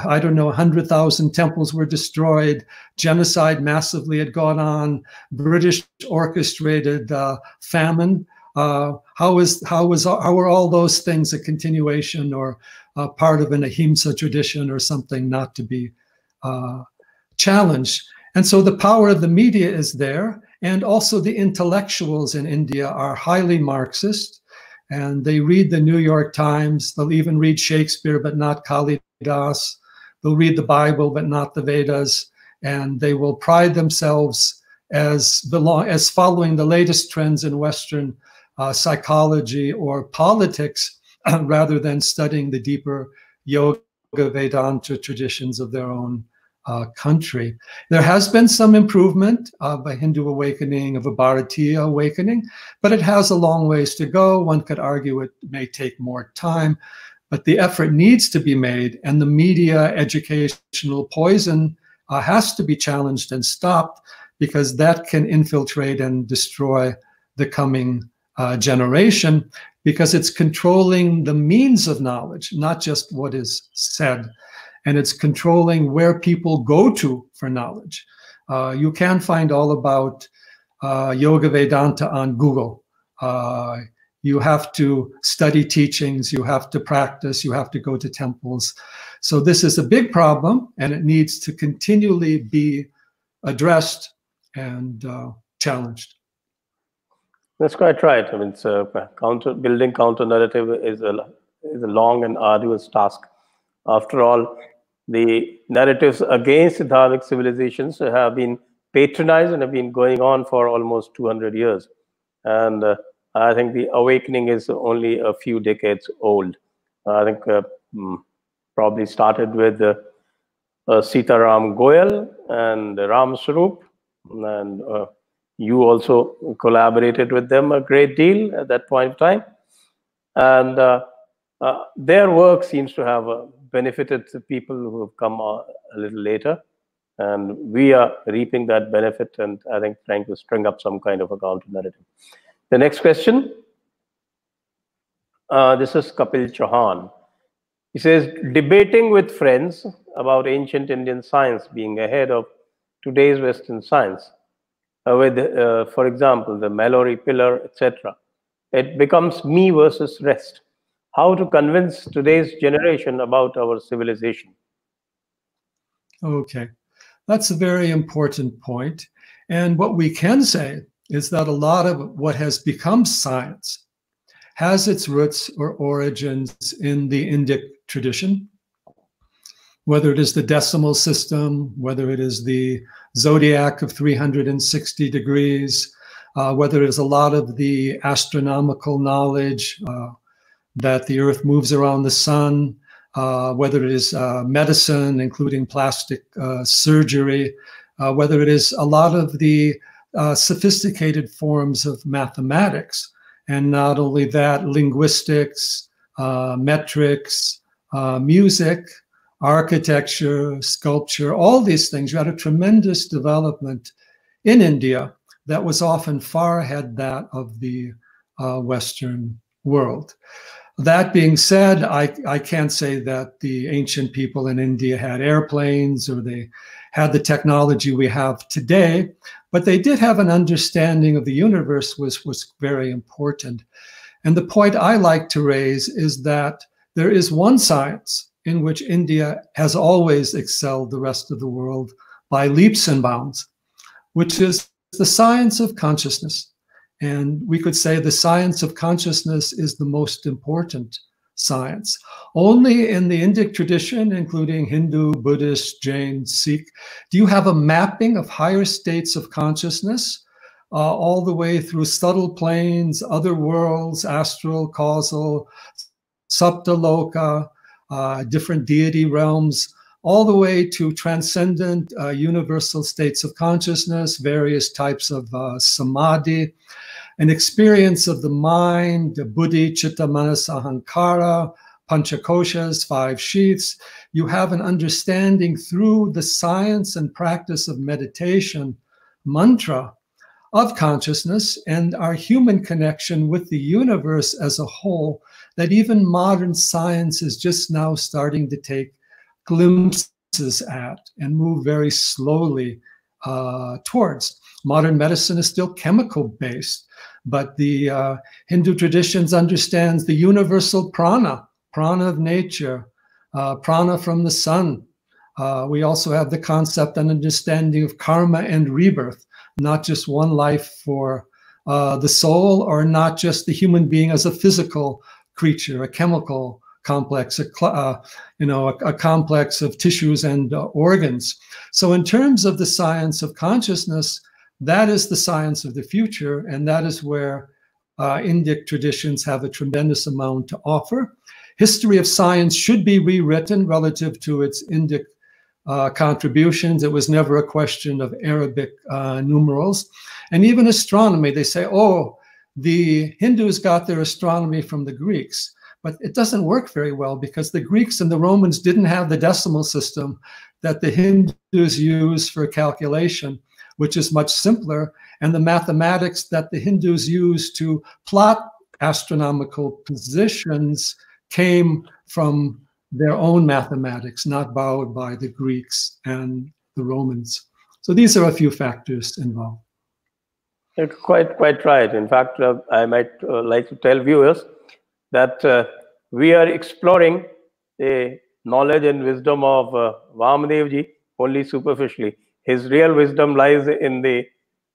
I don't know, 100,000 temples were destroyed, genocide massively had gone on, British orchestrated uh, famine. Uh, how is how are all those things a continuation or part of an ahimsa tradition or something not to be uh, challenged? And so the power of the media is there, and also the intellectuals in India are highly Marxist, and they read the New York Times. They'll even read Shakespeare, but not Kalidas. They'll read the Bible, but not the Vedas, and they will pride themselves as belong as following the latest trends in Western uh, psychology or politics, (clears throat) rather than studying the deeper yoga Vedanta traditions of their own uh, country. There has been some improvement of a Hindu awakening, of a Bharatiya awakening, but it has a long ways to go. One could argue it may take more time, but the effort needs to be made, and the media educational poison uh, has to be challenged and stopped because that can infiltrate and destroy the coming uh, generation because it's controlling the means of knowledge, not just what is said and it's controlling where people go to for knowledge. Uh, you can find all about uh, Yoga Vedanta on Google. Uh, you have to study teachings, you have to practice, you have to go to temples. So, this is a big problem and it needs to continually be addressed and uh, challenged. That's quite right. I mean, a counter building counter narrative is a is a long and arduous task. After all, the narratives against Islamic civilizations have been patronized and have been going on for almost 200 years. And uh, I think the awakening is only a few decades old. I think uh, hmm, probably started with uh, uh, Sitaram Goel and Ram Swarup, and uh, you also collaborated with them a great deal at that point of time. And uh, uh, their work seems to have benefited the people who have come a little later. And we are reaping that benefit and I think trying to string up some kind of a counter narrative. The next question. Uh, this is Kapil Chauhan. He says, debating with friends about ancient Indian science being ahead of today's Western science, uh, with, uh, for example, the Mehrauli pillar, etc., it becomes me versus rest how to convince today's generation about our civilization. Okay, that's a very important point. And what we can say is that a lot of what has become science has its roots or origins in the Indic tradition, whether it is the decimal system, whether it is the zodiac of 360 degrees, uh, whether it is a lot of the astronomical knowledge, uh, that the earth moves around the sun, uh, whether it is uh, medicine, including plastic uh, surgery, uh, whether it is a lot of the sophisticated forms of mathematics. And not only that, linguistics, metrics, music, architecture, sculpture, all these things. You had a tremendous development in India that was often far ahead that of the uh, Western world. That being said, I, I can't say that the ancient people in India had airplanes or they had the technology we have today, but they did have an understanding of the universe was, was very important. And the point I like to raise is that there is one science in which India has always excelled the rest of the world by leaps and bounds, which is the science of consciousness. And we could say the science of consciousness is the most important science. Only in the Indic tradition, including Hindu, Buddhist, Jain, Sikh, do you have a mapping of higher states of consciousness uh, all the way through subtle planes, other worlds, astral, causal, saptaloka, uh, different deity realms, all the way to transcendent uh, universal states of consciousness, various types of uh, samadhi, an experience of the mind, the buddhi, chitta, manas, ahankara, panchakoshas, five sheaths. you have an understanding through the science and practice of meditation, mantra, of consciousness and our human connection with the universe as a whole that even modern science is just now starting to take glimpses at and move very slowly uh, towards. Modern medicine is still chemical based, but the uh, Hindu traditions understands the universal prana, prana of nature, uh, prana from the sun. Uh, we also have the concept and understanding of karma and rebirth, not just one life for uh, the soul, or not just the human being as a physical creature, a chemical complex, a, uh, you know, a, a, complex of tissues and uh, organs. So in terms of the science of consciousness, that is the science of the future, and that is where uh, Indic traditions have a tremendous amount to offer. History of science should be rewritten relative to its Indic uh, contributions. It was never a question of Arabic uh, numerals. And even astronomy, they say, oh, the Hindus got their astronomy from the Greeks. But it doesn't work very well because the Greeks and the Romans didn't have the decimal system that the Hindus use for calculation, which is much simpler. And the mathematics that the Hindus use to plot astronomical positions came from their own mathematics, not borrowed by the Greeks and the Romans. So these are a few factors involved. It's quite, quite right. In fact, uh, I might uh, like to tell viewers that uh, we are exploring the knowledge and wisdom of uh, only superficially. His real wisdom lies in the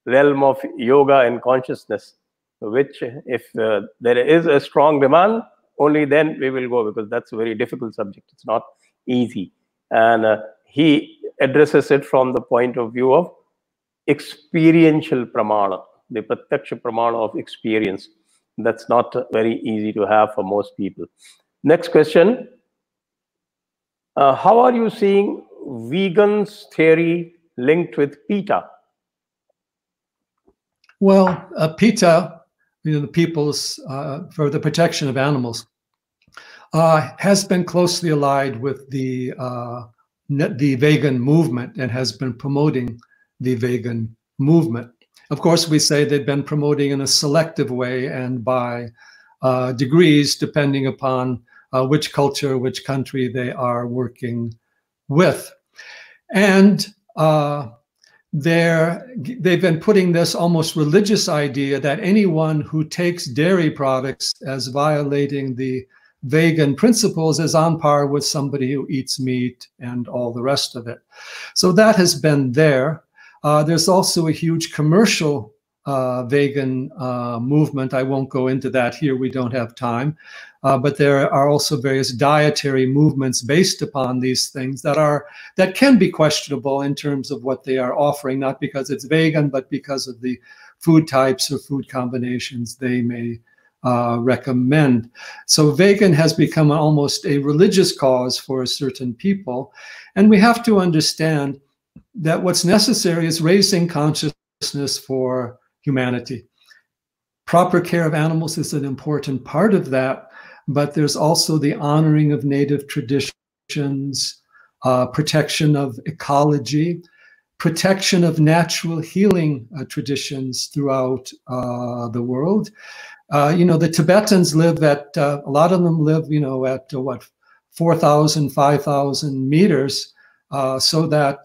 realm of yoga and consciousness, which, if uh, there is a strong demand, only then we will go because that's a very difficult subject. It's not easy. And uh, he addresses it from the point of view of experiential pramana the pratyaksha pramana of experience. That's not very easy to have for most people. Next question. Uh, how are you seeing vegans theory linked with PETA? Well, uh, PETA, you know, the People's uh, for the Protection of Animals, uh, has been closely allied with the uh, the vegan movement and has been promoting the vegan movement. Of course, we say they've been promoting in a selective way and by uh, degrees, depending upon uh, which culture, which country they are working with. And uh, they're, they've been putting this almost religious idea that anyone who takes dairy products as violating the vegan principles is on par with somebody who eats meat and all the rest of it. So that has been there. Uh, there's also a huge commercial uh, vegan uh, movement. I won't go into that here. We don't have time. Uh, but there are also various dietary movements based upon these things that are that can be questionable in terms of what they are offering, not because it's vegan, but because of the food types or food combinations they may uh, recommend. So vegan has become almost a religious cause for certain people. And we have to understand that what's necessary is raising consciousness for humanity. Proper care of animals is an important part of that, but there's also the honoring of native traditions, uh, protection of ecology, protection of natural healing uh, traditions throughout uh, the world. Uh, you know, the Tibetans live at, uh, a lot of them live, you know, at uh, what, 4,000, 5,000 meters, so that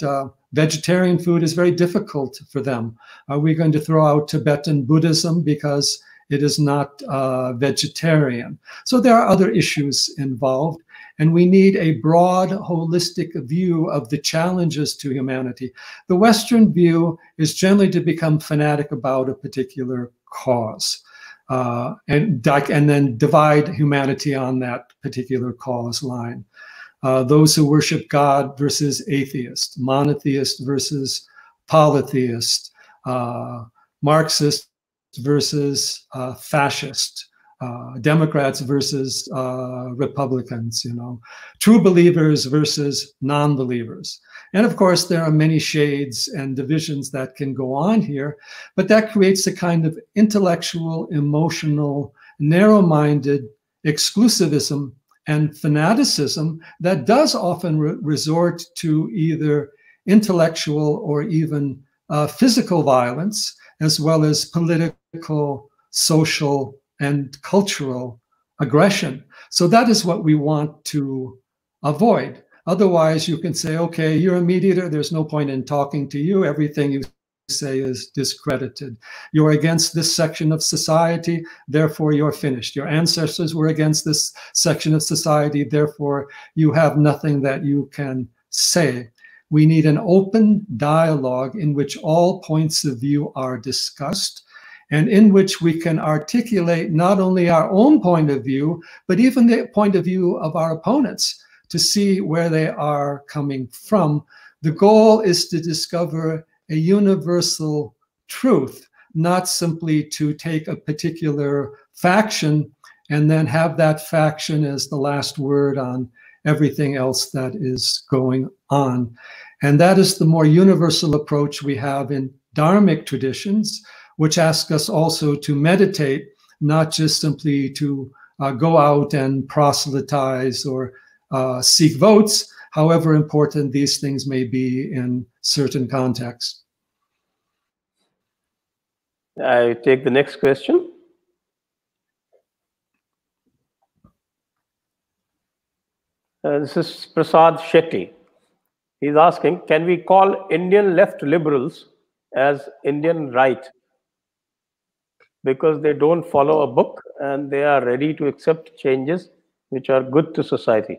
vegetarian food is very difficult for them. Are we going to throw out Tibetan Buddhism because it is not uh, vegetarian? So there are other issues involved. And we need a broad, holistic view of the challenges to humanity. The Western view is generally to become fanatic about a particular cause. Uh, and, and then divide humanity on that particular cause line uh, those who worship God versus atheist, monotheist versus polytheist, uh, Marxist versus uh, fascist, uh, Democrats versus uh, Republicans, you know, true believers versus non-believers. And of course, there are many shades and divisions that can go on here, but that creates a kind of intellectual, emotional, narrow-minded exclusivism and fanaticism that does often re resort to either intellectual or even uh, physical violence, as well as political, social, and cultural aggression. So that is what we want to avoid. Otherwise, you can say, okay, you're a mediator. There's no point in talking to you. Everything you say is discredited. You're against this section of society, therefore you're finished. Your ancestors were against this section of society, therefore you have nothing that you can say. We need an open dialogue in which all points of view are discussed and in which we can articulate not only our own point of view, but even the point of view of our opponents to see where they are coming from. The goal is to discover a universal truth, not simply to take a particular faction and then have that faction as the last word on everything else that is going on. And that is the more universal approach we have in Dharmic traditions, which ask us also to meditate, not just simply to uh, go out and proselytize or uh, seek votes, however important these things may be in certain contexts. I take the next question. Uh, this is Prasad Shetty. He's asking, can we call Indian left liberals as Indian right? Because they don't follow a book and they are ready to accept changes which are good to society.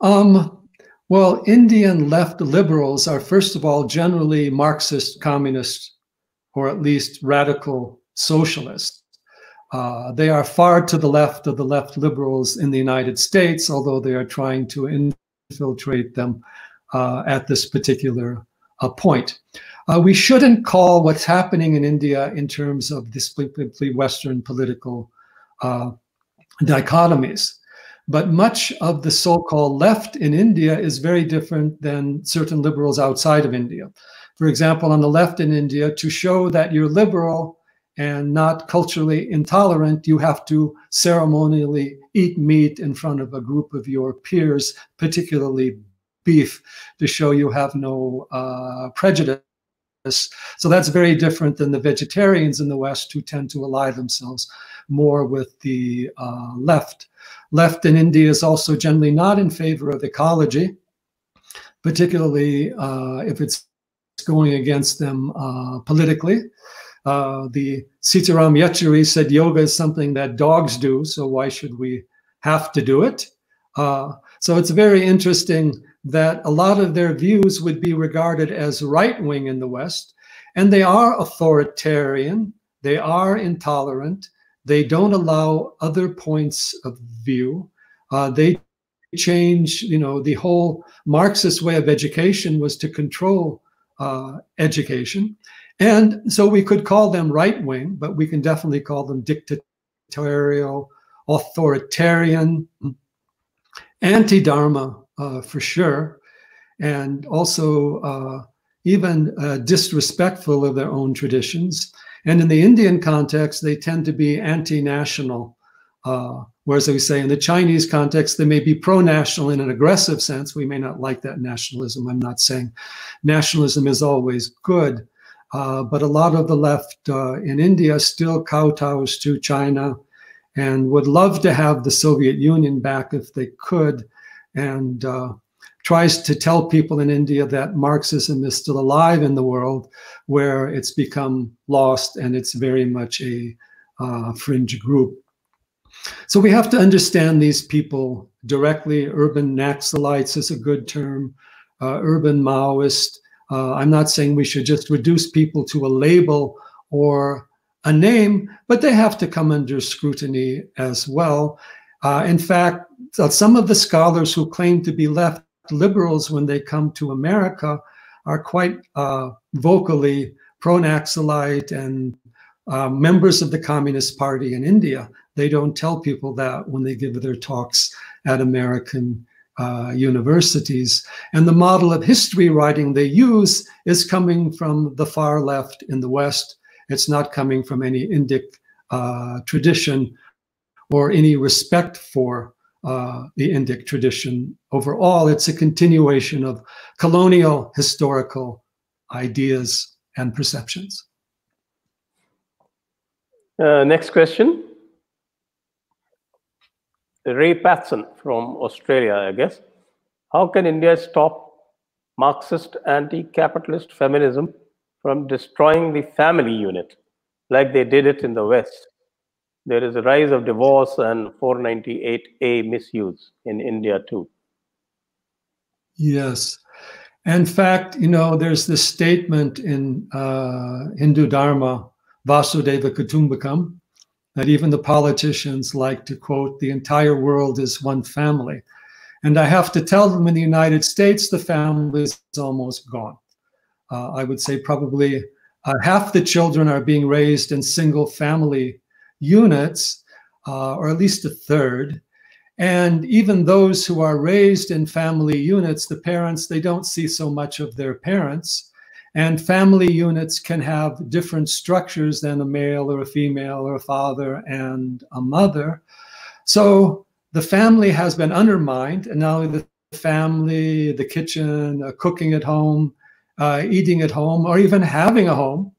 Um, well, Indian left liberals are, first of all, generally Marxist, communist, or at least radical socialists. Uh, they are far to the left of the left liberals in the United States, although they are trying to infiltrate them uh, at this particular uh, point. Uh, we shouldn't call what's happening in India in terms of distinctly Western political uh, dichotomies. But much of the so called left in India is very different than certain liberals outside of India. For example, on the left in India, to show that you're liberal and not culturally intolerant, you have to ceremonially eat meat in front of a group of your peers, particularly beef, to show you have no uh, prejudice. So that's very different than the vegetarians in the West who tend to ally themselves more with the uh, left. Left in India is also generally not in favor of ecology, particularly uh, if it's going against them uh, politically. Uh, the Sitaram Yechuri said yoga is something that dogs do, so why should we have to do it? Uh, so it's very interesting that a lot of their views would be regarded as right wing in the West, and they are authoritarian, they are intolerant, they don't allow other points of view. Uh, they change, you know, the whole Marxist way of education was to control uh, education. And so we could call them right wing, but we can definitely call them dictatorial, authoritarian, anti Dharma uh, for sure, and also uh, even uh, disrespectful of their own traditions. And in the Indian context, they tend to be anti national. Uh, whereas we say in the Chinese context, they may be pro national in an aggressive sense. We may not like that nationalism. I'm not saying nationalism is always good. Uh, but a lot of the left uh, in India still kowtows to China and would love to have the Soviet Union back if they could. And uh, tries to tell people in India that Marxism is still alive in the world, where it's become lost and it's very much a uh, fringe group. So we have to understand these people directly. Urban Naxalites is a good term, uh, urban Maoist. Uh, I'm not saying we should just reduce people to a label or a name, but they have to come under scrutiny as well. Uh, in fact, some of the scholars who claim to be left liberals, when they come to America, are quite uh, vocally pro-Naxalite and uh, members of the Communist Party in India. They don't tell people that when they give their talks at American uh, universities. And the model of history writing they use is coming from the far left in the West. It's not coming from any Indic uh, tradition or any respect for uh, the Indic tradition. Overall, it's a continuation of colonial historical ideas and perceptions. Uh, next question. Ray Patson from Australia, I guess. How can India stop Marxist anti-capitalist feminism from destroying the family unit like they did it in the West? There is a rise of divorce and 498A misuse in India too. Yes. In fact, you know, there's this statement in uh, Hindu Dharma, Vasudhaiva Kutumbakam, that even the politicians like to quote, the entire world is one family. And I have to tell them in the United States, the family is almost gone. Uh, I would say probably uh, half the children are being raised in single family units, uh, or at least a third. And even those who are raised in family units, the parents, they don't see so much of their parents. And family units can have different structures than a male or a female or a father and a mother. So the family has been undermined, and not only the family, the kitchen, uh, cooking at home, uh, eating at home, or even having a home.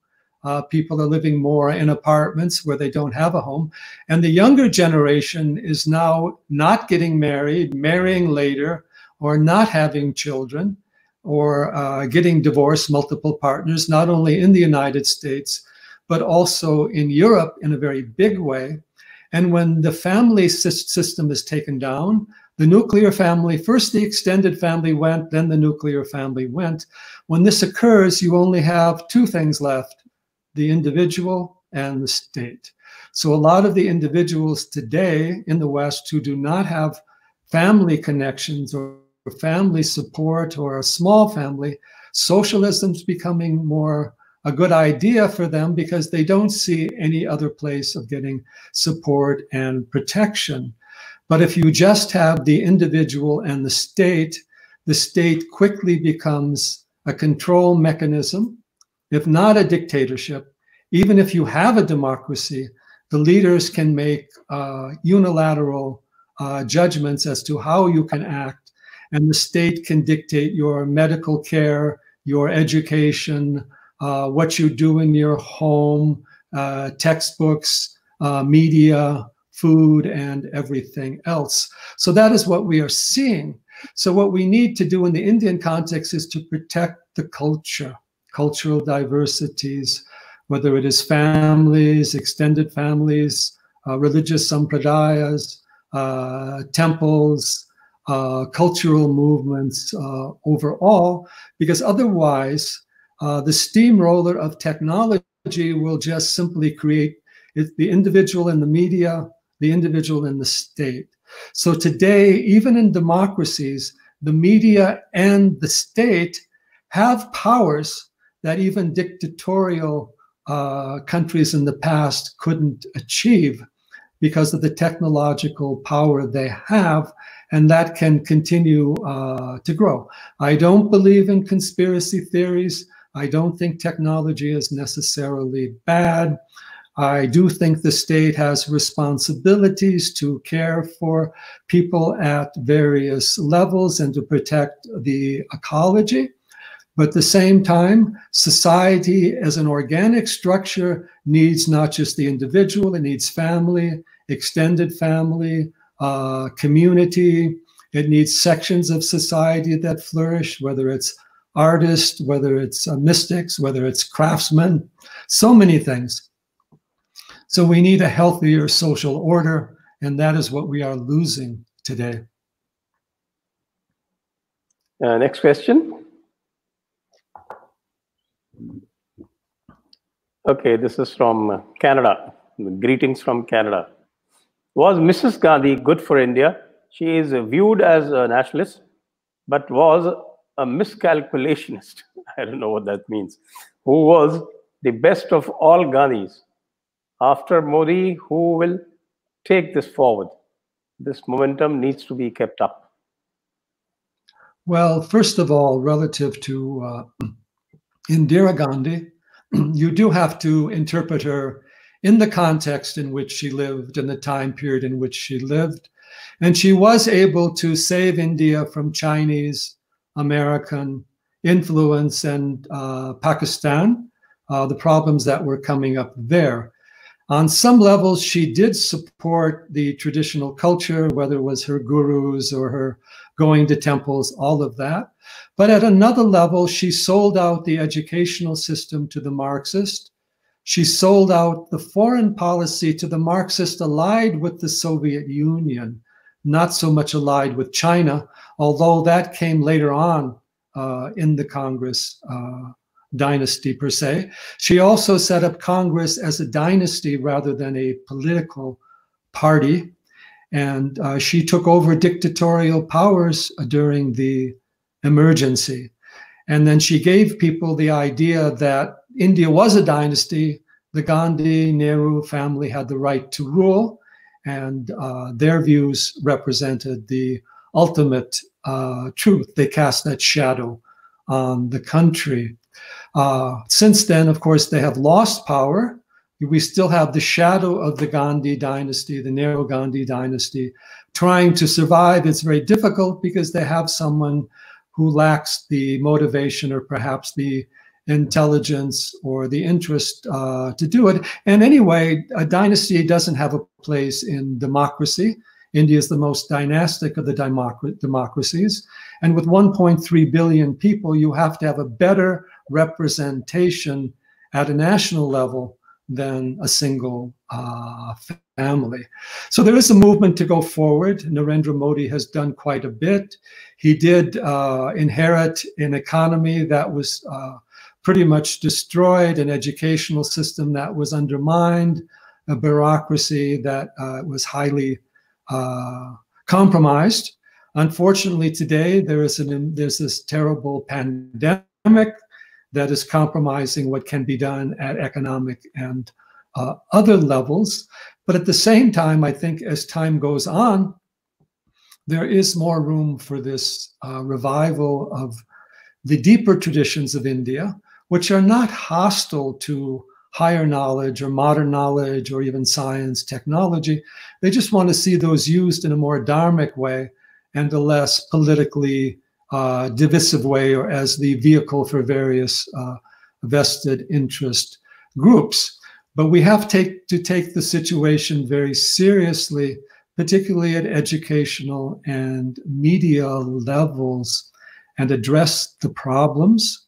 Uh, people are living more in apartments where they don't have a home. And the younger generation is now not getting married, marrying later, or not having children, or uh, getting divorced, multiple partners, not only in the United States, but also in Europe in a very big way. And when the family system is taken down, the nuclear family, first the extended family went, then the nuclear family went. When this occurs, you only have two things left the individual and the state. So a lot of the individuals today in the West who do not have family connections or family support or a small family, socialism's becoming more a good idea for them because they don't see any other place of getting support and protection. But if you just have the individual and the state, the state quickly becomes a control mechanism, if not a dictatorship. Even if you have a democracy, the leaders can make uh, unilateral uh, judgments as to how you can act, and the state can dictate your medical care, your education, uh, what you do in your home, uh, textbooks, uh, media, food, and everything else. So that is what we are seeing. So what we need to do in the Indian context is to protect the culture, cultural diversities, whether it is families, extended families, uh, religious sampradayas, uh, temples, uh, cultural movements overall, because otherwise uh, the steamroller of technology will just simply create it, the individual in the media, the individual in the state. So today, even in democracies, the media and the state have powers that even dictatorial uh, countries in the past couldn't achieve because of the technological power they have, and that can continue uh, to grow. I don't believe in conspiracy theories. I don't think technology is necessarily bad. I do think the state has responsibilities to care for people at various levels and to protect the ecology. But at the same time, society as an organic structure needs not just the individual, it needs family, extended family, uh, community. It needs sections of society that flourish, whether it's artists, whether it's uh, mystics, whether it's craftsmen, so many things. So we need a healthier social order, and that is what we are losing today. Uh, next question. Okay, this is from Canada. Greetings from Canada. Was Mrs. Gandhi good for India? She is viewed as a nationalist, but was a miscalculationist, (laughs) I don't know what that means, who was the best of all Gandhis. After Modi, who will take this forward? This momentum needs to be kept up. Well, first of all, relative to uh, (clears throat) Indira Gandhi, (clears throat) you do have to interpret her in the context in which she lived and the time period in which she lived. And she was able to save India from Chinese, American influence and uh, Pakistan, uh, the problems that were coming up there. On some levels, she did support the traditional culture, whether it was her gurus or her going to temples, all of that. But at another level, she sold out the educational system to the Marxist. She sold out the foreign policy to the Marxist allied with the Soviet Union, not so much allied with China, although that came later on uh, in the Congress uh, dynasty per se. She also set up Congress as a dynasty rather than a political party. And uh, she took over dictatorial powers during the emergency. And then she gave people the idea that India was a dynasty. The Gandhi Nehru family had the right to rule, and uh, their views represented the ultimate uh, truth. They cast that shadow on the country. Uh, since then, of course, they have lost power. We still have the shadow of the Gandhi dynasty, the Nehru Gandhi dynasty, trying to survive. It's very difficult because they have someone who lacks the motivation or perhaps the intelligence or the interest uh, to do it. And anyway, a dynasty doesn't have a place in democracy. India is the most dynastic of the democ democracies. And with 1.3 billion people, you have to have a better representation at a national level than a single uh, family. So there is a movement to go forward. Narendra Modi has done quite a bit. He did uh, inherit an economy that was uh, pretty much destroyed, an educational system that was undermined, a bureaucracy that uh, was highly uh, compromised. Unfortunately, today there is an there's this terrible pandemic that is compromising what can be done at economic and uh, other levels. But at the same time, I think as time goes on, there is more room for this uh, revival of the deeper traditions of India, which are not hostile to higher knowledge or modern knowledge or even science, technology. They just want to see those used in a more dharmic way and a less politically uh, divisive way or as the vehicle for various uh, vested interest groups. But we have take, to take the situation very seriously, particularly at educational and media levels, and address the problems.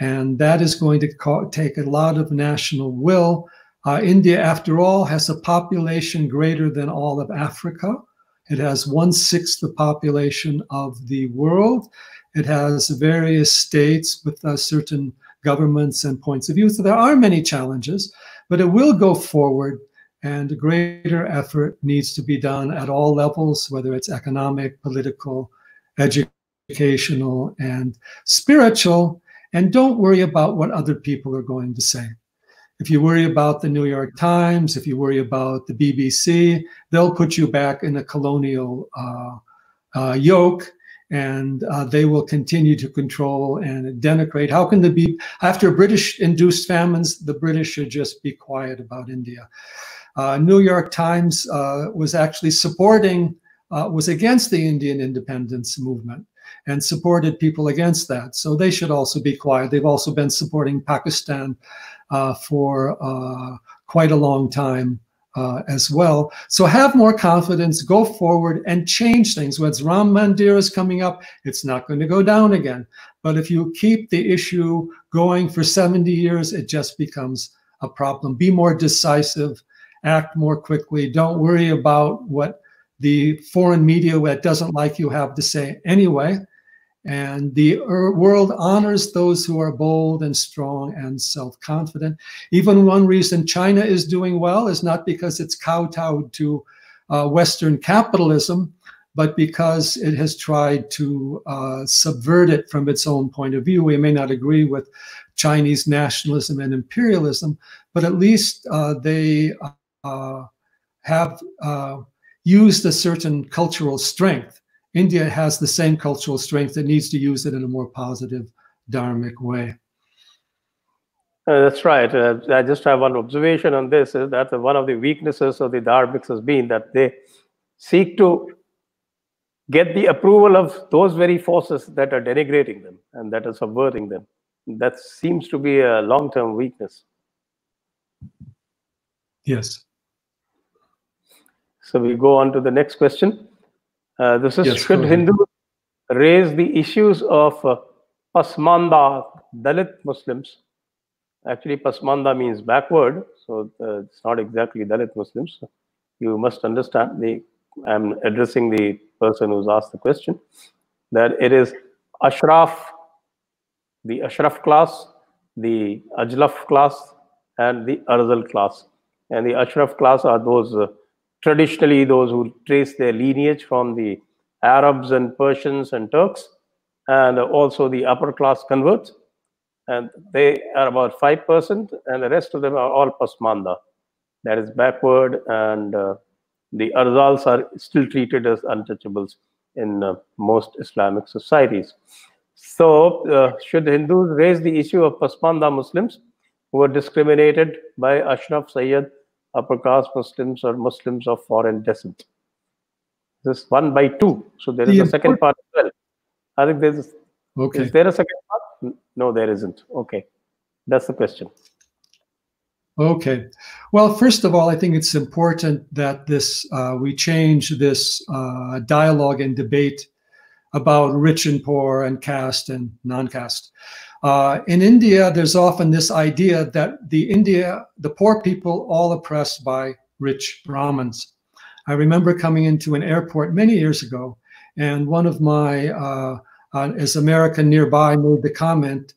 And that is going to co- take a lot of national will. Uh, India, after all, has a population greater than all of Africa. It has one sixth the population of the world. It has various states with uh, certain governments and points of view. So there are many challenges, but it will go forward and a greater effort needs to be done at all levels, whether it's economic, political, educational, and spiritual. And don't worry about what other people are going to say. If you worry about the New York Times, if you worry about the BBC, they'll put you back in a colonial uh, uh, yoke and uh, they will continue to control and denigrate. How can they be, after British induced famines, the British should just be quiet about India? Uh, New York Times uh, was actually supporting, uh, was against the Indian independence movement and supported people against that. So they should also be quiet. They've also been supporting Pakistan uh, for uh, quite a long time uh, as well. So have more confidence, go forward and change things. When Ram Mandir is coming up, it's not going to go down again. But if you keep the issue going for 70 years, it just becomes a problem. Be more decisive, act more quickly. Don't worry about what the foreign media that doesn't like you have to say anyway. And the world honors those who are bold and strong and self confident. Even one reason China is doing well is not because it's kowtowed to uh, Western capitalism, but because it has tried to uh, subvert it from its own point of view. We may not agree with Chinese nationalism and imperialism, but at least uh, they uh, have uh, used a certain cultural strength India has the same cultural strength. It needs to use it in a more positive, dharmic way. Uh, that's right. Uh, I just have one observation on this is that one of the weaknesses of the Dharmics has been that they seek to get the approval of those very forces that are denigrating them and that are subverting them. That seems to be a long term weakness. Yes. So we go on to the next question. Uh, this is Yes, Should. Hindus raise the issues of uh, Pasmanda, Dalit Muslims? Actually, Pasmanda means backward, so uh, it's not exactly Dalit Muslims. You must understand the. I'm addressing the person who's asked the question that it is Ashraf, the Ashraf class, the Ajlaf class, and the Arzal class. And the Ashraf class are those uh, traditionally those who trace their lineage from the Arabs and Persians and Turks, and also the upper class converts. And they are about 5%, and the rest of them are all Pasmanda. That is backward, and uh, the Arzals are still treated as untouchables in uh, most Islamic societies. So, uh, should Hindus raise the issue of Pasmanda Muslims who are discriminated by Ashraf Sayyid, upper caste Muslims, or Muslims of foreign descent? This is one by two. So, there is The a second part as well. I think there is. Okay. Is there a second part? No, there isn't. Okay. That's the question. Okay. Well, first of all, I think it's important that this uh, we change this uh, dialogue and debate about rich and poor and caste and non-caste. Uh, in India, there's often this idea that the India, the poor people, all oppressed by rich Brahmins. I remember coming into an airport many years ago, and one of my uh, uh, as American nearby made the comment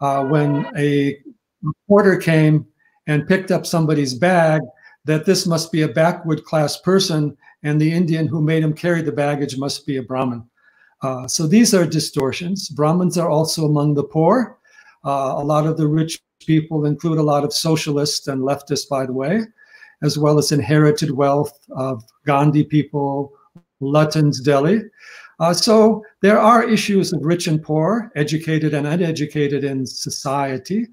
uh, when a reporter came and picked up somebody's bag that this must be a backward class person and the Indian who made him carry the baggage must be a Brahmin. Uh, so these are distortions. Brahmins are also among the poor. Uh, a lot of the rich people include a lot of socialists and leftists, by the way, as well as inherited wealth of Gandhi people, Lutyens, Delhi. Uh, so there are issues of rich and poor, educated and uneducated in society,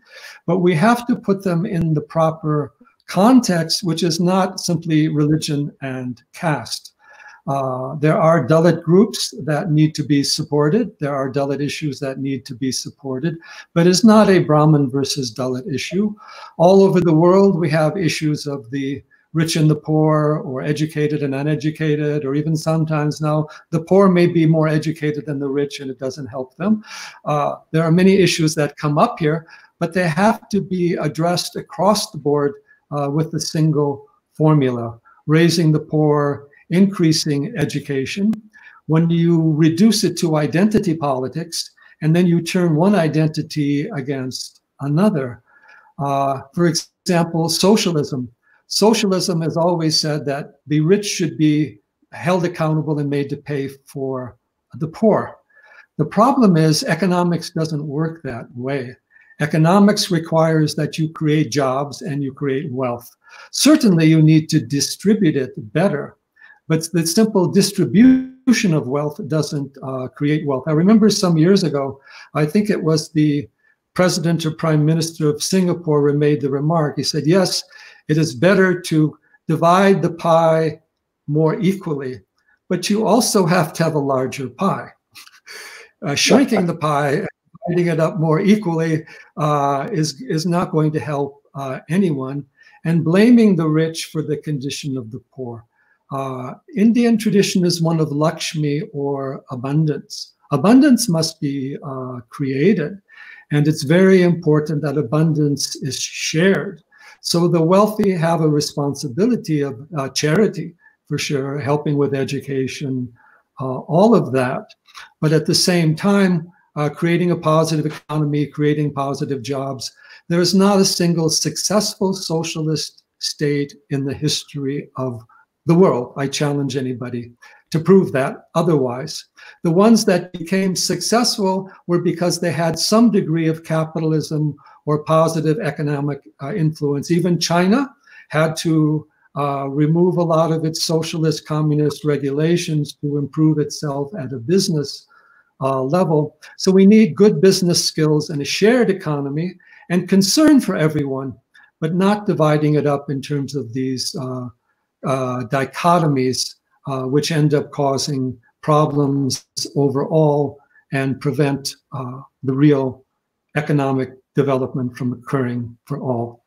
but we have to put them in the proper context, which is not simply religion and caste. Uh, there are Dalit groups that need to be supported. There are Dalit issues that need to be supported, but it's not a Brahmin versus Dalit issue. All over the world, we have issues of the rich and the poor, or educated and uneducated, or even sometimes now the poor may be more educated than the rich and it doesn't help them. Uh, there are many issues that come up here, but they have to be addressed across the board uh, with a single formula raising the poor, increasing education. When you reduce it to identity politics, and then you turn one identity against another. Uh, for example, socialism. Socialism has always said that the rich should be held accountable and made to pay for the poor. The problem is economics doesn't work that way. Economics requires that you create jobs and you create wealth. Certainly, you need to distribute it better, but the simple distribution of wealth doesn't uh, create wealth. I remember some years ago, I think it was the president or prime minister of Singapore who made the remark. He said, Yes, it is better to divide the pie more equally, but you also have to have a larger pie. Uh, (laughs) shrinking the pie, dividing it up more equally, uh, is, is not going to help uh, anyone. And blaming the rich for the condition of the poor. Uh, Indian tradition is one of Lakshmi or abundance. Abundance must be uh, created, and it's very important that abundance is shared. So the wealthy have a responsibility of uh, charity, for sure, helping with education, uh, all of that. But at the same time, uh, creating a positive economy, creating positive jobs. There is not a single successful socialist state in the history of the world. I challenge anybody to prove that otherwise. The ones that became successful were because they had some degree of capitalism or positive economic uh, influence. Even China had to uh, remove a lot of its socialist communist regulations to improve itself at a business uh, level. So we need good business skills and a shared economy. and concern for everyone, but not dividing it up in terms of these uh, dichotomies, uh, which end up causing problems overall and prevent uh, the real economic development from occurring for all.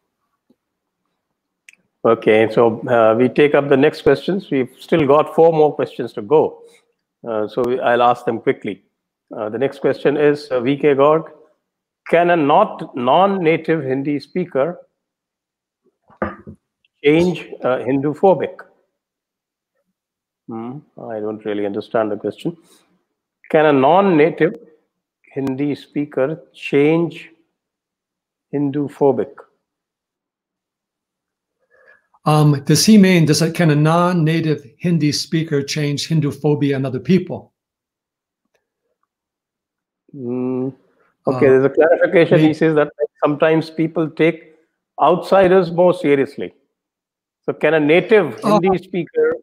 Okay, so uh, we take up the next questions. We've still got four more questions to go. Uh, so I'll ask them quickly. Uh, the next question is uh, VK Garg. Can a not non-native Hindi speaker change uh, Hindu phobic? Hmm, I don't really understand the question. Can a non-native Hindi speaker change Hindu phobic? Um, does he mean does it, can a non-native Hindi speaker change Hindu phobia in other people? Mm, okay, uh, there's a clarification. he says that sometimes people take outsiders more seriously. So, can a native uh, Hindi speaker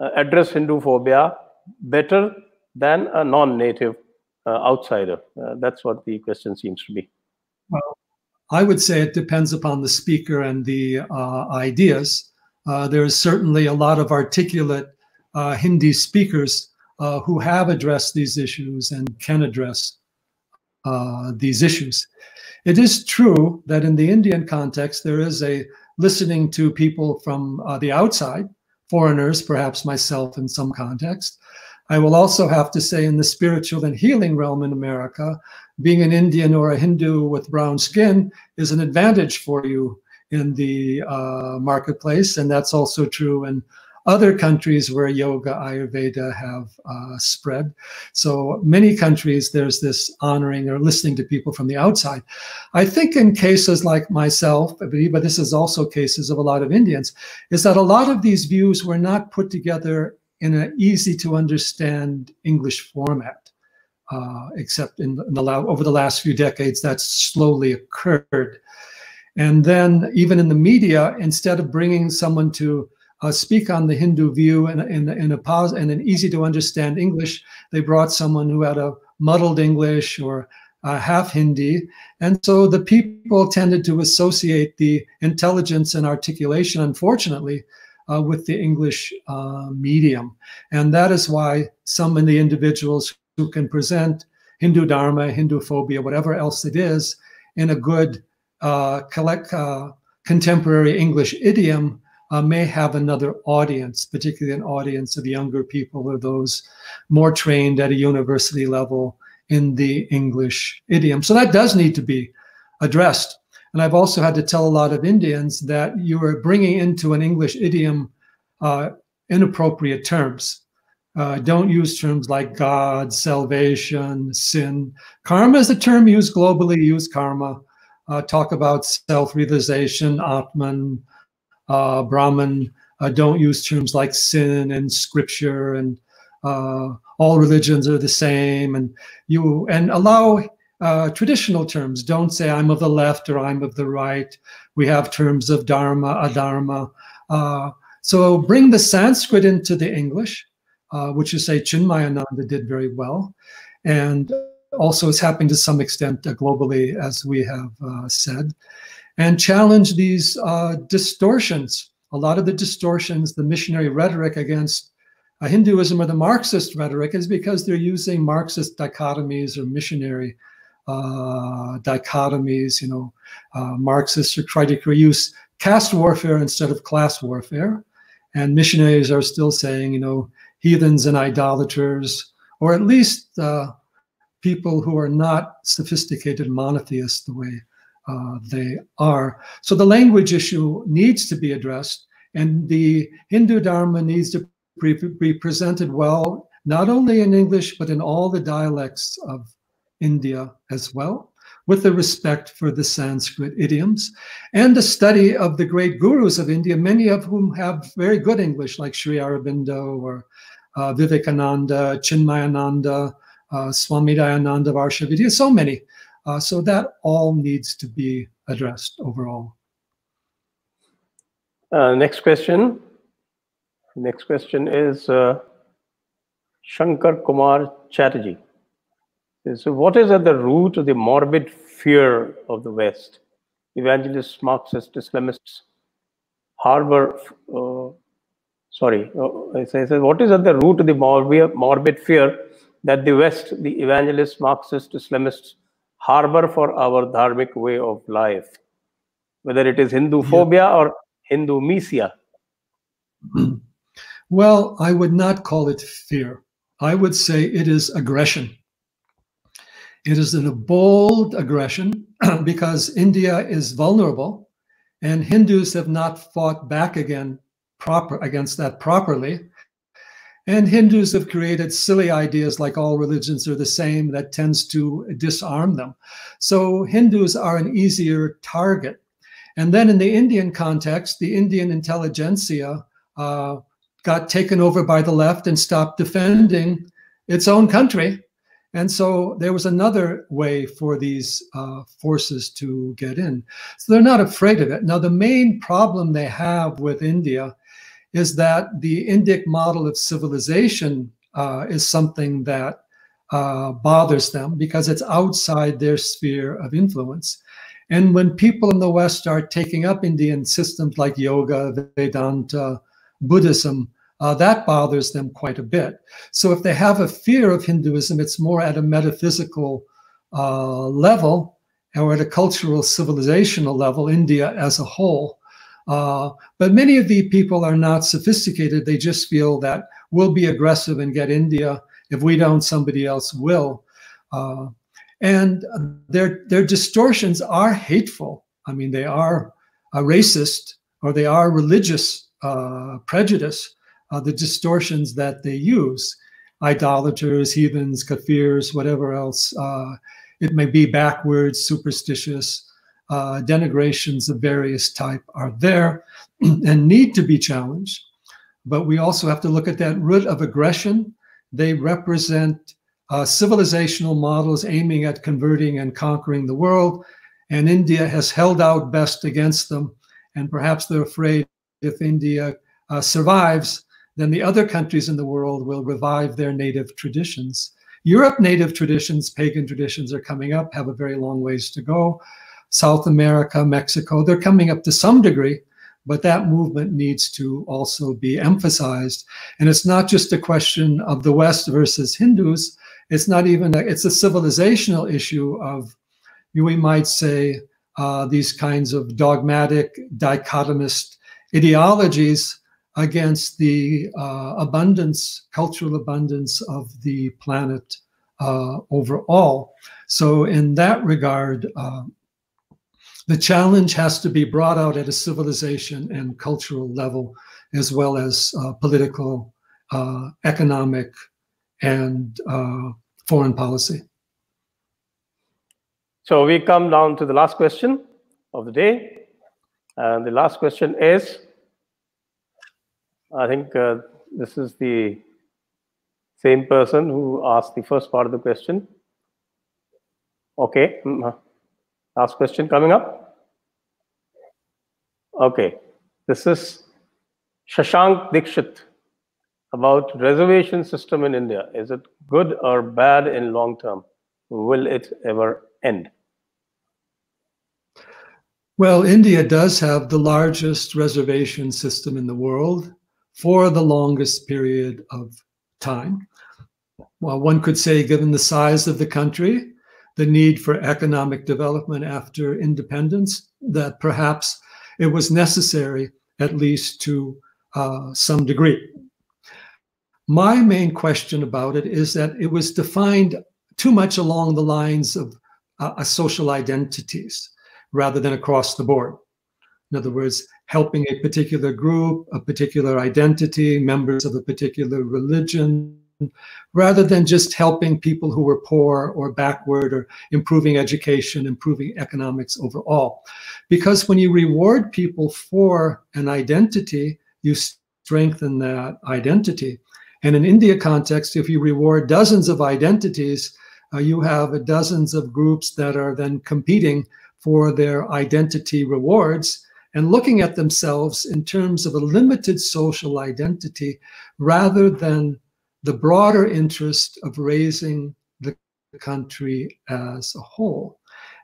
uh, address Hindu phobia better than a non-native uh, outsider? Uh, that's what the question seems to be. Well, I would say it depends upon the speaker and the uh, ideas. Uh, there is certainly a lot of articulate uh, Hindi speakers uh, who have addressed these issues and can address uh, these issues. It is true that in the Indian context, there is a listening to people from uh, the outside, foreigners, perhaps myself in some context. I will also have to say, in the spiritual and healing realm in America, being an Indian or a Hindu with brown skin is an advantage for you in the uh, marketplace. And that's also true in other countries where yoga, Ayurveda have uh, spread. So many countries, there's this honoring or listening to people from the outside. I think in cases like myself, but this is also cases of a lot of Indians, is that a lot of these views were not put together in an easy to understand English format uh, except in, in the over the last few decades, that's slowly occurred. And then even in the media, instead of bringing someone to uh, speak on the Hindu view in, in, in a pos- an easy to understand English, they brought someone who had a muddled English or uh, half Hindi. And so the people tended to associate the intelligence and articulation, unfortunately, uh, with the English uh, medium. And that is why some of the individuals who can present Hindu Dharma, Hindu phobia, whatever else it is, in a good uh, collect, uh, contemporary English idiom uh, may have another audience, particularly an audience of younger people or those more trained at a university level in the English idiom. So that does need to be addressed. And I've also had to tell a lot of Indians that you are bringing into an English idiom uh, inappropriate terms. Uh, don't use terms like God, salvation, sin. Karma is a term used globally. Use karma. Uh, talk about self-realization, Atman, uh, Brahman. Uh, don't use terms like sin and scripture and uh, all religions are the same. And you and allow uh, traditional terms. Don't say I'm of the left or I'm of the right. We have terms of dharma, adharma. so bring the Sanskrit into the English uh, which is say Chinmayananda did very well, and also is happening to some extent uh, globally, as we have uh, said, and challenge these uh, distortions. A lot of the distortions, the missionary rhetoric against uh, Hinduism or the Marxist rhetoric is because they're using Marxist dichotomies or missionary uh, dichotomies. You know, Marxists are trying to use caste warfare instead of class warfare. And missionaries are still saying, you know, heathens and idolaters, or at least uh, people who are not sophisticated monotheists the way uh, they are. So the language issue needs to be addressed, and the Hindu Dharma needs to be presented well, not only in English, but in all the dialects of India as well, with the respect for the Sanskrit idioms, and a study of the great gurus of India, many of whom have very good English, like Sri Aurobindo or uh, Vivekananda, Chinmayananda, uh, Swami Dayananda Saraswati, so many. Uh, so that all needs to be addressed overall. Uh, next question. Next question is uh, Shankar Kumar Chatterjee. So, what is at the root of the morbid fear of the West? Evangelists, Marxists, Islamists harbor. Uh, sorry, uh, I say, what is at the root of the morbid fear that the West, the evangelists, Marxists, Islamists harbor for our dharmic way of life, whether it is Hindu phobia yeah. or Hindu misia? (clears throat) Well, I would not call it fear. I would say it is aggression. It is a bold aggression (clears throat) because India is vulnerable and Hindus have not fought back again proper against that properly. And Hindus have created silly ideas like all religions are the same that tends to disarm them. So Hindus are an easier target. And then in the Indian context, the Indian intelligentsia uh, got taken over by the left and stopped defending its own country and so there was another way for these uh, forces to get in. So they're not afraid of it. Now, the main problem they have with India is that the Indic model of civilization uh, is something that uh, bothers them because it's outside their sphere of influence. And when people in the West start taking up Indian systems like yoga, Vedanta, Buddhism, uh, that bothers them quite a bit. So if they have a fear of Hinduism, it's more at a metaphysical uh, level or at a cultural civilizational level, India as a whole. Uh, but many of the people are not sophisticated. They just feel that we'll be aggressive and get India. If we don't, somebody else will. Uh, and their, their distortions are hateful. I mean, they are racist or they are religious uh, prejudice uh, the distortions that they use idolaters, heathens, kafirs, whatever else. Uh, it may be backwards, superstitious. Uh, denigrations of various type are there (clears throat) and need to be challenged. But we also have to look at that root of aggression. They represent uh, civilizational models aiming at converting and conquering the world. And India has held out best against them. And perhaps they're afraid if India uh, survives, then the other countries in the world will revive their native traditions. Europe native traditions, pagan traditions are coming up, have a very long ways to go. South America, Mexico, they're coming up to some degree, but that movement needs to also be emphasized. And it's not just a question of the West versus Hindus. It's not even, a, it's a civilizational issue of, we might say, uh, these kinds of dogmatic, dichotomist ideologies against the uh, abundance, cultural abundance of the planet uh, overall. So, in that regard, uh, the challenge has to be brought out at a civilization and cultural level, as well as uh, political, uh, economic, and uh, foreign policy. So, we come down to the last question of the day. And the last question is I think uh, this is the same person who asked the first part of the question. Okay, mm, uh, last question coming up. Okay, this is Shashank Dikshit about reservation system in India. Is it good or bad in long term? Will it ever end? Well, India does have the largest reservation system in the world for the longest period of time. Well, one could say, given the size of the country, the need for economic development after independence, that perhaps it was necessary, at least to uh, some degree. My main question about it is that it was defined too much along the lines of uh, social identities rather than across the board. In other words, helping a particular group, a particular identity, members of a particular religion, rather than just helping people who were poor or backward or improving education, improving economics overall. Because when you reward people for an identity, you strengthen that identity. And in India context, if you reward dozens of identities, uh, you have dozens of groups that are then competing for their identity rewards and looking at themselves in terms of a limited social identity rather than the broader interest of raising the country as a whole.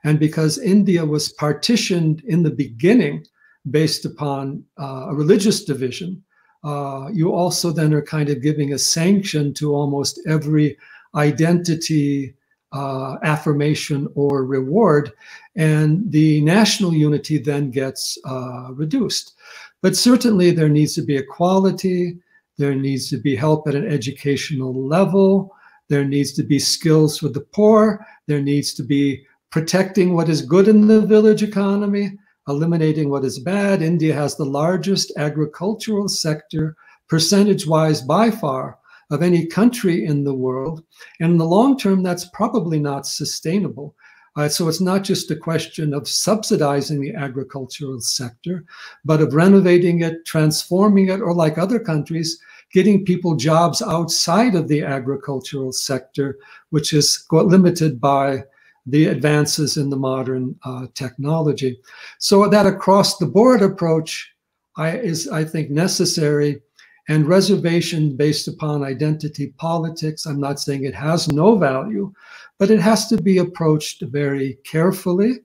And because India was partitioned in the beginning based upon uh, a religious division, uh, you also then are kind of giving a sanction to almost every identity uh, affirmation or reward, and the national unity then gets uh, reduced. But certainly there needs to be equality, there needs to be help at an educational level, there needs to be skills for the poor, there needs to be protecting what is good in the village economy, eliminating what is bad. India has the largest agricultural sector, percentage wise by far, of any country in the world. And in the long term, that's probably not sustainable. Uh, so it's not just a question of subsidizing the agricultural sector, but of renovating it, transforming it, or like other countries, getting people jobs outside of the agricultural sector, which is limited by the advances in the modern uh, technology. So that across the board approach I, is, I think, necessary. And reservation based upon identity politics, I'm not saying it has no value, but it has to be approached very carefully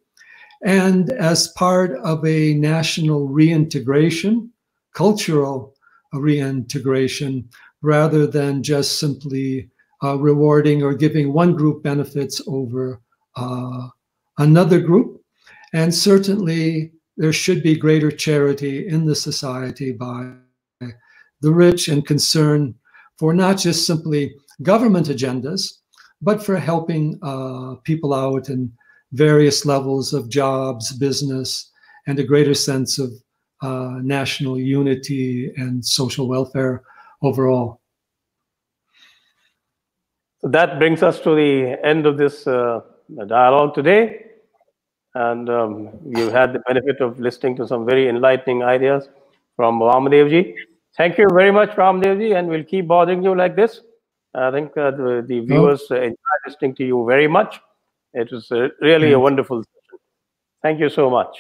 and as part of a national reintegration, cultural reintegration, rather than just simply uh, rewarding or giving one group benefits over uh, another group. And certainly there should be greater charity in the society by the rich and concern for not just simply government agendas, but for helping uh, people out in various levels of jobs, business, and a greater sense of uh, national unity and social welfare overall. So that brings us to the end of this uh, dialogue today. And um, you've had the benefit of listening to some very enlightening ideas from Vamadevji. Thank you very much, Vamadevji, and we'll keep bothering you like this. I think uh, the, the, viewers oh. enjoy listening to you very much. It was uh, really a wonderful session. Thank you so much.